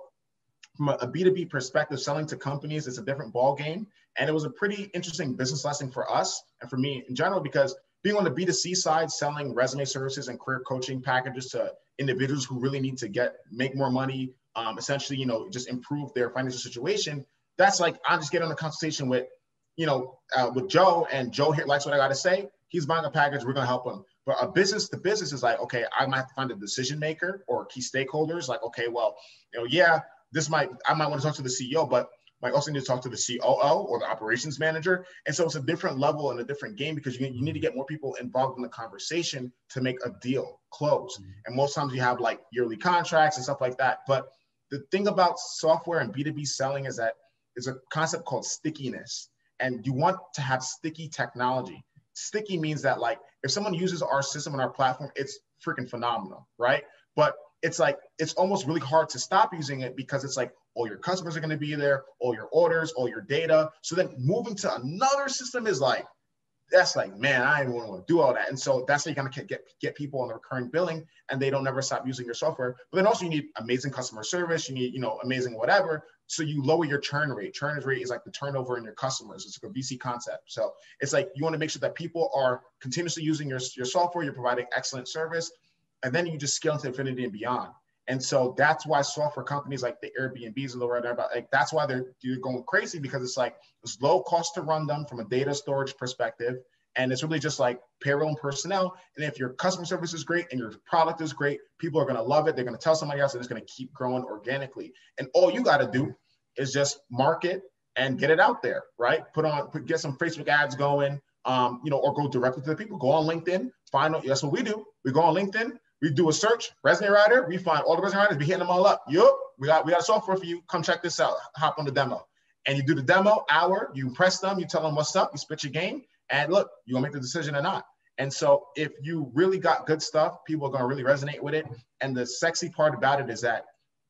from a B2B perspective, selling to companies is a different ball game. And it was a pretty interesting business lesson for us and for me in general, because being on the B2C side, selling resume services and career coaching packages to individuals who really need to get make more money, um, essentially, you know, just improve their financial situation. That's like I just get on a consultation with, you know, uh, with Joe, and Joe here likes what I got to say. He's buying a package. We're gonna help him. But a business, the business is like, okay, I might have to find a decision maker or key stakeholders. Like, okay, well, you know, yeah, this might I might want to talk to the CEO, but might also need to talk to the COO or the operations manager. And so it's a different level and a different game because you, you need to get more people involved in the conversation to make a deal close. Mm-hmm. And most times you have like yearly contracts and stuff like that. But the thing about software and B2B selling is that it's a concept called stickiness. And you want to have sticky technology. Sticky means that like if someone uses our system and our platform, it's freaking phenomenal, right? But it's like it's almost really hard to stop using it because it's like all your customers are going to be there, all your orders, all your data. So then moving to another system is like, that's like, man, I don't want to do all that. And so that's how you're going to get, get people on the recurring billing and they don't never stop using your software. But then also you need amazing customer service. You need, you know, amazing whatever. So you lower your churn rate. Churn rate is like the turnover in your customers. It's like a VC concept. So it's like you want to make sure that people are continuously using your, your software. You're providing excellent service. And then you just scale into infinity and beyond. And so that's why software companies like the Airbnbs and the whatever, like that's why they're, they're going crazy because it's like it's low cost to run them from a data storage perspective. And it's really just like payroll and personnel. And if your customer service is great and your product is great, people are going to love it. They're going to tell somebody else and it's going to keep growing organically. And all you got to do is just market and get it out there, right? Put on, put, get some Facebook ads going, um, you know, or go directly to the people. Go on LinkedIn, find out. That's what we do. We go on LinkedIn, we do a search, resume writer. We find all the resume writers. We hit them all up. Yup, we got we got a software for you. Come check this out. Hop on the demo, and you do the demo hour. You impress them. You tell them what's up. You spit your game, and look, you gonna make the decision or not. And so, if you really got good stuff, people are gonna really resonate with it. And the sexy part about it is that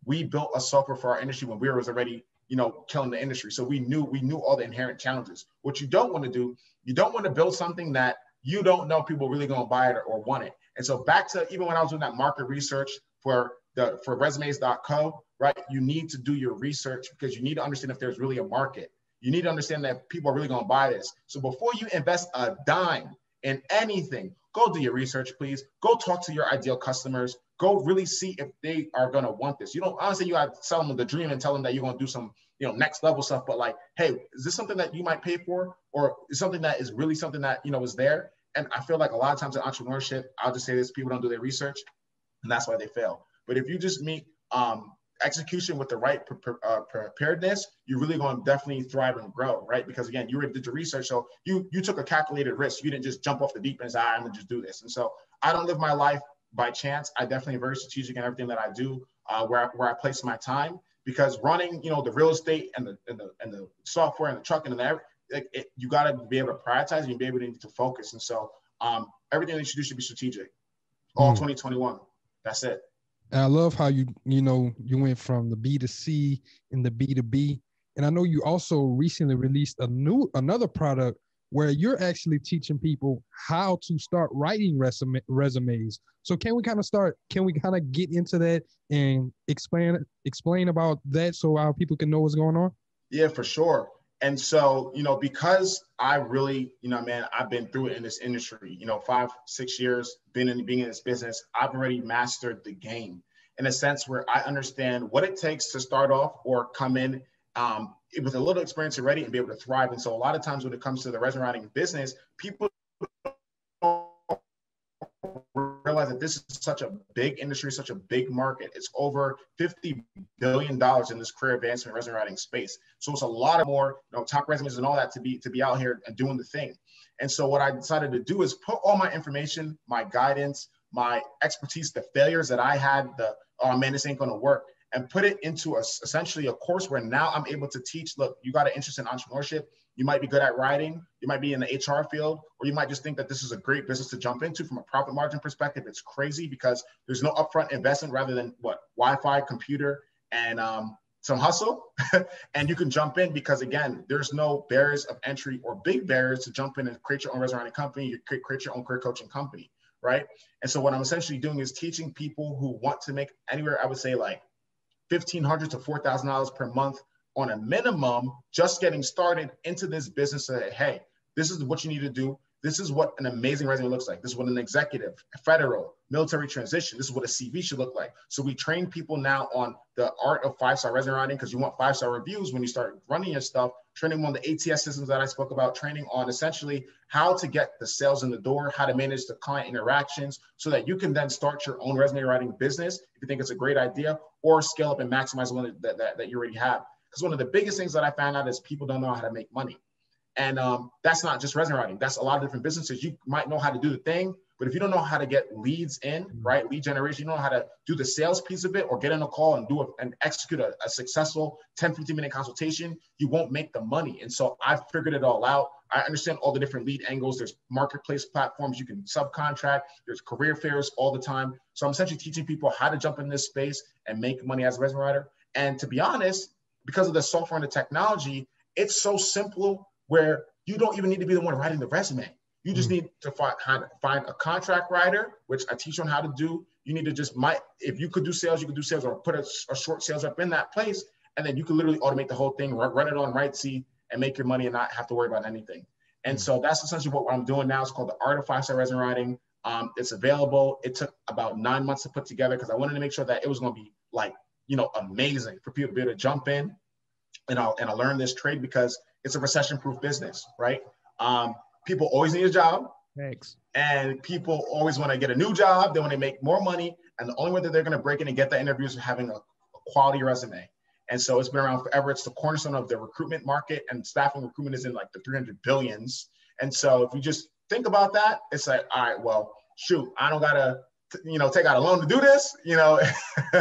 we built a software for our industry when we was already you know, killing the industry. So we knew we knew all the inherent challenges. What you don't want to do, you don't want to build something that you don't know people really going to buy it or, or want it. And so back to even when I was doing that market research for the for resumes.co, right? You need to do your research because you need to understand if there's really a market. You need to understand that people are really going to buy this. So before you invest a dime in anything, go do your research, please. Go talk to your ideal customers. Go really see if they are going to want this. You don't honestly, you have to sell them the dream and tell them that you're going to do some, you know, next level stuff. But like, hey, is this something that you might pay for, or is something that is really something that you know is there? And I feel like a lot of times in entrepreneurship, I'll just say this: people don't do their research, and that's why they fail. But if you just meet um, execution with the right pre- uh, preparedness, you're really going to definitely thrive and grow, right? Because again, you already did your research, so you you took a calculated risk. You didn't just jump off the deep end and say, "I'm gonna just do this." And so I don't live my life by chance. I definitely am very strategic in everything that I do, uh, where I, where I place my time. Because running, you know, the real estate and the and the and the software and the trucking and the it, it, you got to be able to prioritize and be able to, to focus. And so um, everything that you do should be strategic. All mm. 2021. That's it. And I love how you you know you went from the B to C and the B to B. And I know you also recently released a new another product where you're actually teaching people how to start writing resume, resumes. So can we kind of start? Can we kind of get into that and explain explain about that so our people can know what's going on? Yeah, for sure. And so, you know, because I really, you know, man, I've been through it in this industry, you know, five, six years, been in being in this business, I've already mastered the game in a sense where I understand what it takes to start off or come in um, with a little experience already and be able to thrive. And so a lot of times when it comes to the writing business, people realize that this is such a big industry, such a big market. It's over $50 billion in this career advancement resume writing space. So it's a lot of more, you know, top resumes and all that to be to be out here and doing the thing. And so what I decided to do is put all my information, my guidance, my expertise, the failures that I had, the oh man, this ain't gonna work, and put it into a, essentially a course where now I'm able to teach. Look, you got an interest in entrepreneurship. You might be good at writing. You might be in the HR field, or you might just think that this is a great business to jump into from a profit margin perspective. It's crazy because there's no upfront investment rather than what Wi-Fi, computer, and um, some hustle. and you can jump in because again, there's no barriers of entry or big barriers to jump in and create your own resume company. You create your own career coaching company, right? And so what I'm essentially doing is teaching people who want to make anywhere, I would say like 1500 to $4,000 per month on a minimum, just getting started into this business. Say, hey, this is what you need to do. This is what an amazing resume looks like. This is what an executive, federal, military transition. This is what a CV should look like. So we train people now on the art of five-star resume writing because you want five-star reviews when you start running your stuff. Training on the ATS systems that I spoke about. Training on essentially how to get the sales in the door, how to manage the client interactions, so that you can then start your own resume writing business if you think it's a great idea, or scale up and maximize one that, that, that you already have. Because one of the biggest things that I found out is people don't know how to make money. And um, that's not just resume writing. That's a lot of different businesses. You might know how to do the thing, but if you don't know how to get leads in, mm-hmm. right, lead generation, you don't know how to do the sales piece of it or get in a call and do a, and execute a, a successful 10, 15 minute consultation, you won't make the money. And so I figured it all out. I understand all the different lead angles. There's marketplace platforms you can subcontract. There's career fairs all the time. So I'm essentially teaching people how to jump in this space and make money as a resume writer. And to be honest, because of the software and the technology, it's so simple where you don't even need to be the one writing the resume. You just mm-hmm. need to find find a contract writer, which I teach on how to do. You need to just might if you could do sales, you could do sales or put a, a short sales up in that place, and then you can literally automate the whole thing, run, run it on WriteSea, and make your money and not have to worry about anything. And mm-hmm. so that's essentially what I'm doing now. It's called the Art of Five Star Resume Writing. Um, it's available. It took about nine months to put together because I wanted to make sure that it was going to be like you know amazing for people to be able to jump in and I'll and I learned this trade because it's a recession-proof business, right? Um, people always need a job. Thanks. And people always want to get a new job. They want to make more money, and the only way that they're going to break in and get that interview is having a, a quality resume. And so it's been around forever. It's the cornerstone of the recruitment market, and staffing recruitment is in like the 300 billions. And so if you just think about that, it's like, all right, well, shoot, I don't gotta, you know, take out a loan to do this. You know,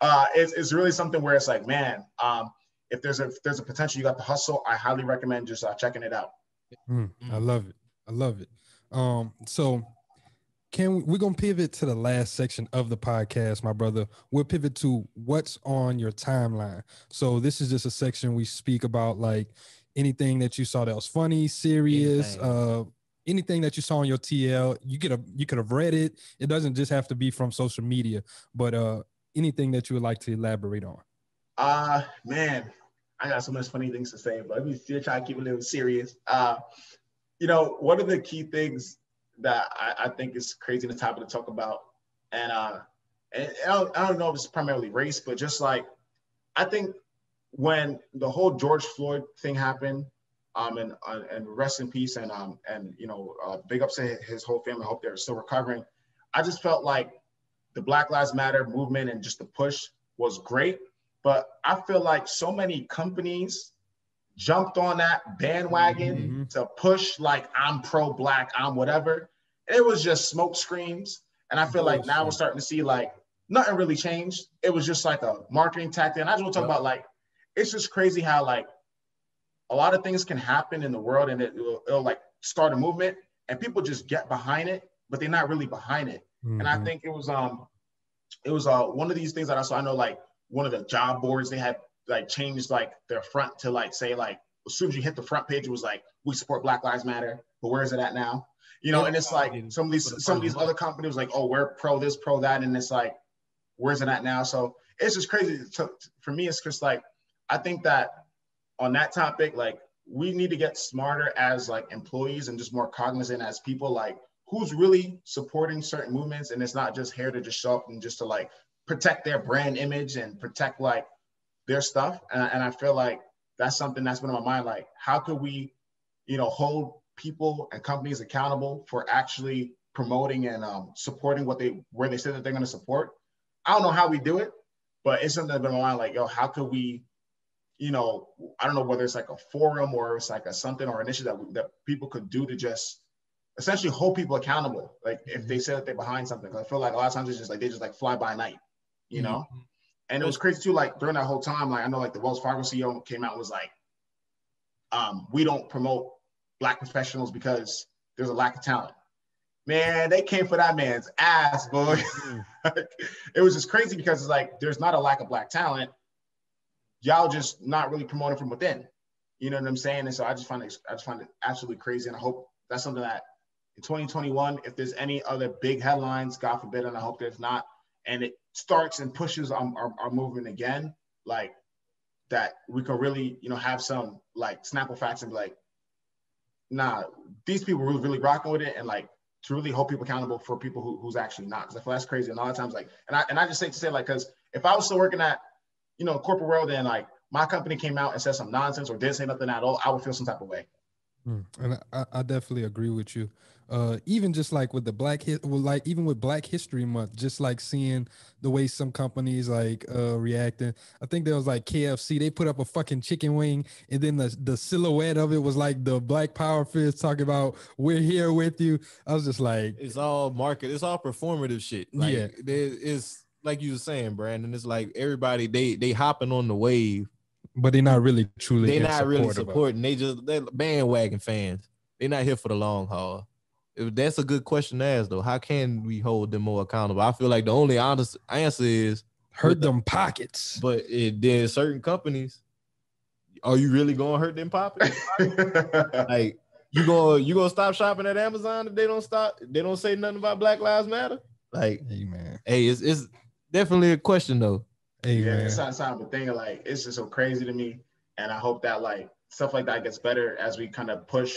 uh, it's, it's really something where it's like, man, um, if there's a if there's a potential, you got the hustle. I highly recommend just uh, checking it out. Mm, I love it. I love it. Um, so can we, we're gonna pivot to the last section of the podcast, my brother. We'll pivot to what's on your timeline. So this is just a section we speak about like anything that you saw that was funny, serious, Anything. uh anything that you saw on your TL. You could have you could have read it. It doesn't just have to be from social media, but uh anything that you would like to elaborate on. Uh man, I got so much funny things to say, but let me still try to keep a little serious. Uh, you know, one of the key things that I, I think is crazy in the topic to talk about, and uh, and I don't, I don't know if it's primarily race, but just like I think when the whole George Floyd thing happened, um, and uh, and rest in peace, and um, and you know, uh, big ups to his whole family. Hope they're still recovering. I just felt like the Black Lives Matter movement and just the push was great, but I feel like so many companies jumped on that bandwagon Mhm. to push like I'm pro black, I'm whatever. It was just smoke screens. And I feel like now we're starting to see like nothing really changed. It was just like a marketing tactic. And I just want to talk about like it's just crazy how like a lot of things can happen in the world and it, will it'll like start a movement and people just get behind it, but they're not really behind it. And I Mhm. think it was um it was uh one of these things that I saw. I know like one of the job boards they had like changed like their front to like say like as soon as you hit the front page it was like we support Black Lives Matter, but where is it at now? You know, and it's like some of these some of these other companies like oh we're pro this pro that and it's like where's it at now? So it's just crazy. To, for me, it's just like I think that on that topic, like we need to get smarter as like employees and just more cognizant as people. Like who's really supporting certain movements, and it's not just here to just show up and just to like protect their brand image and protect like their stuff. And, and I feel like that's something that's been on my mind. Like how could we, you know, hold people and companies accountable for actually promoting and um, supporting what they where they say that they're going to support. I don't know how we do it, but it's something that's been on my mind. Like, yo, how could we, you know, I don't know whether it's like a forum or it's like a something or initiative that, that people could do to just essentially hold people accountable. Like if they mm-hmm. say that they're behind something, I feel like a lot of times it's just like they just like fly by night, you know. Mm-hmm. And it was crazy too. Like during that whole time, like I know like the Wells Fargo CEO came out and was like, um, we don't promote black professionals because there's a lack of talent. Man, they came for that man's ass, boy. Mm-hmm. it was just crazy because it's like there's not a lack of black talent. Y'all just not really promoting from within. You know what I'm saying? And so I just find it, I just find it absolutely crazy. And I hope that's something that in 2021, if there's any other big headlines, God forbid, and I hope there's not, and it starts and pushes our, our, our movement again, like that we can really, you know, have some like Snapple facts and be like, nah, these people were really rocking with it, and like to really hold people accountable for people who, who's actually not. Because I feel that's crazy. And a lot of times, like, and I and I just say to say like, because if I was still working at, you know, corporate world, and like my company came out and said some nonsense or didn't say nothing at all, I would feel some type of way. Mm, And I, I definitely agree with you. Uh, even just like with the black hit, well, like even with Black History Month, just like seeing the way some companies like uh reacting. I think there was like KFC. They put up a fucking chicken wing, and then the the silhouette of it was like the Black Power fist talking about "We're here with you." I was just like, It's all market. It's all performative shit. Like, Yeah. there- it's like you were saying, Brandon. It's like everybody they they hopping on the wave. but they're not really truly. They're not really support of it. supporting. They just they're bandwagon fans. They're not here for the long haul. If that's a good question to ask though. How can we hold them more accountable? I feel like the only honest answer is, Hurt them pockets. but it, there's certain companies. Are you really gonna hurt them pockets? like you gonna you gonna stop shopping at Amazon if they don't stop? They don't say nothing about Black Lives Matter. Like, Hey man. hey, it's it's definitely a question though. Hey yeah, man. it's not something thing. Like it's just so crazy to me, and I hope that like stuff like that gets better as we kind of push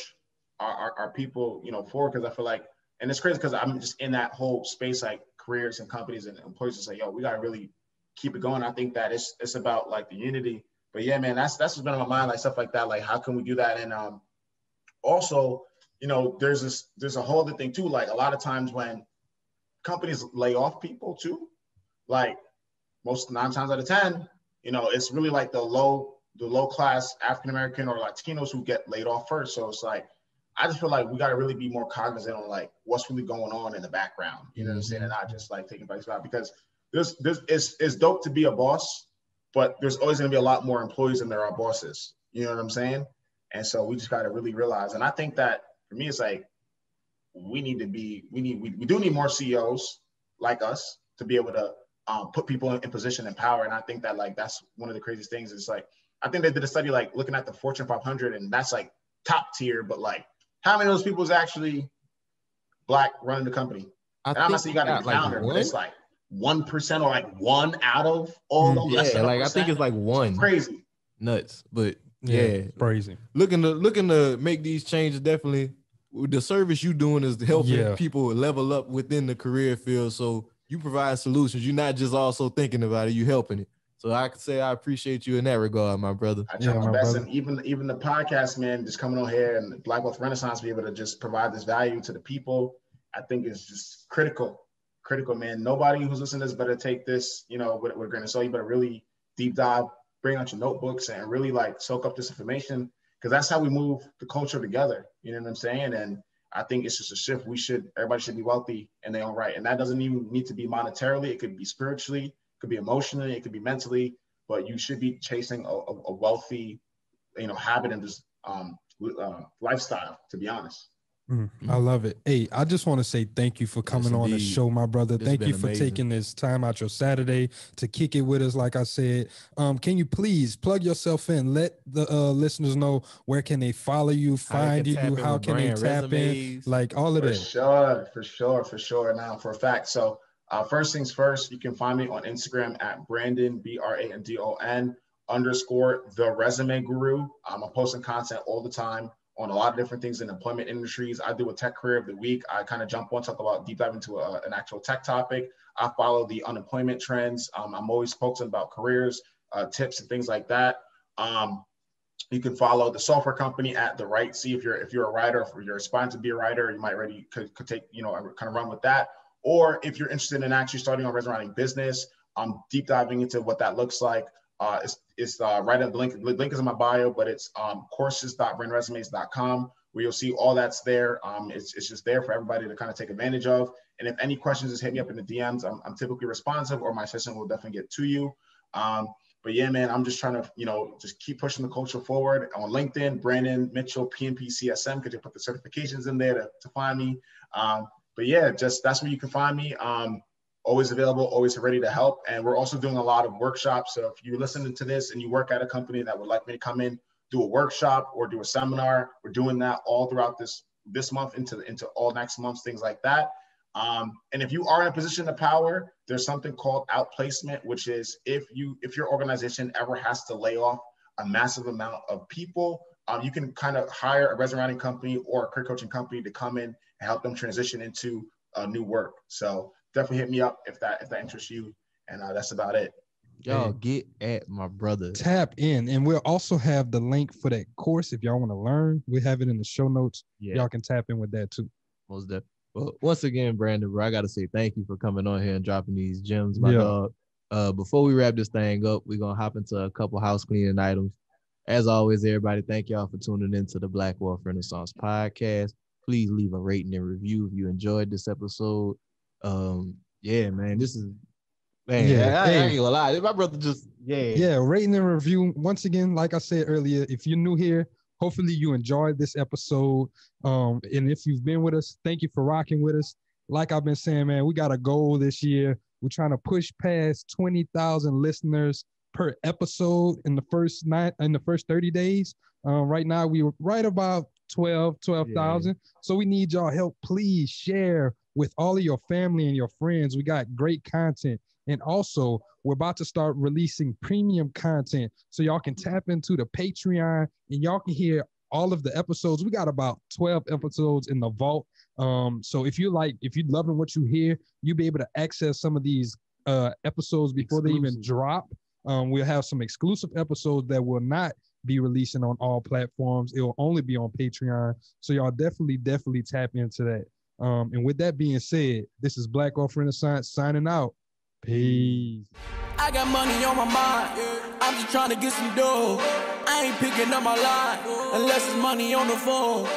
our, our, our people, you know, forward. Because I feel like, and it's crazy because I'm just in that whole space, like careers and companies and employees to say, yo, we gotta really keep it going. I think that it's it's about like the unity. But yeah, man, that's that's what's been on my mind, like stuff like that. Like, how can we do that? And um, also, you know, there's this there's a whole other thing too. Like a lot of times when companies lay off people too, like most nine times out of ten, you know, it's really like the low the low class African American or Latinos who get laid off first. So it's like I just feel like we got to really be more cognizant on like what's really going on in the background. You know what I'm saying? And not just like taking place about because there's there's it's it's dope to be a boss, but there's always gonna be a lot more employees than there are bosses. You know what I'm saying? And so we just got to really realize. And I think that for me, it's like we need to be, we need, we, we do need more CEOs like us to be able to um, put people in, in, position and power. And I think that like that's one of the craziest things. Is like I think they did a study like looking at the Fortune 500, and that's like top tier. But like, how many of those people is actually black running the company? I and I'm saying you got to be founder, like but it's like one percent or like one out of all mm, those. Yeah, like I think it's like one. It's crazy, nuts, but yeah, yeah, crazy. Looking to looking to make these changes definitely. The service you doing is helping yeah. people level up within the career field. So you provide solutions. You're not just also thinking about it. you're helping it. So I can say I appreciate you in that regard, my brother. I try yeah, my, my best, brother. and even even the podcast, man, just coming on here and Black Wealth Renaissance, be able to just provide this value to the people. I think is just critical, critical, man. Nobody who's listening to this better take this, you know, with, with a grain of salt. You better really deep dive, bring out your notebooks, and really like soak up this information because that's how we move the culture together. You know what I'm saying? And I think it's just a shift. We should everybody should be wealthy in their own right, and that doesn't even need to be monetarily. It could be spiritually, it could be emotionally, it could be mentally. But you should be chasing a, a wealthy, you know, habit and just um, uh, lifestyle. To be honest. Mm, I love it. Hey, I just want to say thank you for coming yes, on the show, my brother. It's thank you for amazing. taking this time out your Saturday to kick it with us. Like I said, um, can you please plug yourself in? Let the uh, listeners know where can they follow you, find you, how can they tap resumes. in, like all of for that. Sure, for sure, for sure. Now, for a fact. So, uh, first things first, you can find me on Instagram at Brandon B R A N D O N underscore the Resume Guru. Um, I'm posting content all the time on a lot of different things in employment industries. I do a tech career of the week. I kind of jump on, talk about deep dive into a, an actual tech topic. I follow the unemployment trends. Um, I'm always posting about careers, uh, tips, and things like that. Um, you can follow the software company at the WriteSea if you're if you're a writer, if you're aspiring to be a writer, you might already could, could take you know kind of run with that. Or if you're interested in actually starting a resume business, I'm deep diving into what that looks like. Uh, it's it's uh, right at the link. Link is in my bio, but it's um, courses.brandresumes.com where you'll see all that's there. Um, it's, it's just there for everybody to kind of take advantage of. And if any questions, just hit me up in the DMs. I'm, I'm typically responsive, or my assistant will definitely get to you. Um, but yeah, man, I'm just trying to, you know, just keep pushing the culture forward on LinkedIn. Brandon Mitchell, PMP CSM, because you put the certifications in there to, to find me. Um, but yeah, just that's where you can find me. Um, always available, always ready to help. And we're also doing a lot of workshops. So if you're listening to this and you work at a company that would like me to come in, do a workshop or do a seminar, we're doing that all throughout this this month into into all next months, things like that. Um, and if you are in a position of power, there's something called outplacement, which is if you if your organization ever has to lay off a massive amount of people, um, you can kind of hire a resume company or a career coaching company to come in and help them transition into uh, new work. So definitely hit me up if that if that interests you. And uh, that's about it. Y'all get at my brother. Tap in, and we'll also have the link for that course if y'all want to learn. We have it in the show notes. Yeah. Y'all can tap in with that too. Most definitely. Well, once again, Brandon, bro, I gotta say thank you for coming on here and dropping these gems, my yeah. dog. Uh, before we wrap this thing up, we're gonna hop into a couple house cleaning items. As always, everybody, thank y'all for tuning into the Black Wealth Renaissance podcast. Please leave a rating and review if you enjoyed this episode. Um, yeah, man, this is man. Yeah, I, I ain't gonna lie. My brother just yeah, yeah. Rating and review. Once again, like I said earlier, if you're new here, hopefully you enjoyed this episode. Um, and if you've been with us, thank you for rocking with us. Like I've been saying, man, we got a goal this year. We're trying to push past 20,000 listeners per episode in the first night in the first 30 days. Um, right now we were right about 12, 12,000. Yeah. So we need y'all help. Please share, with all of your family and your friends. We got great content. And also, we're about to start releasing premium content so y'all can tap into the Patreon and y'all can hear all of the episodes. We got about 12 episodes in the vault. Um, so if you like, if you're loving what you hear, you'll be able to access some of these uh, episodes before exclusive. they even drop. Um, we'll have some exclusive episodes that will not be releasing on all platforms. It will only be on Patreon. So y'all definitely, definitely tap into that. Um, and with that being said, this is Black Wealth Renaissance signing out. Peace. I got money on my mind. I'm just trying to get some dough. I ain't picking up my line unless it's money on the phone.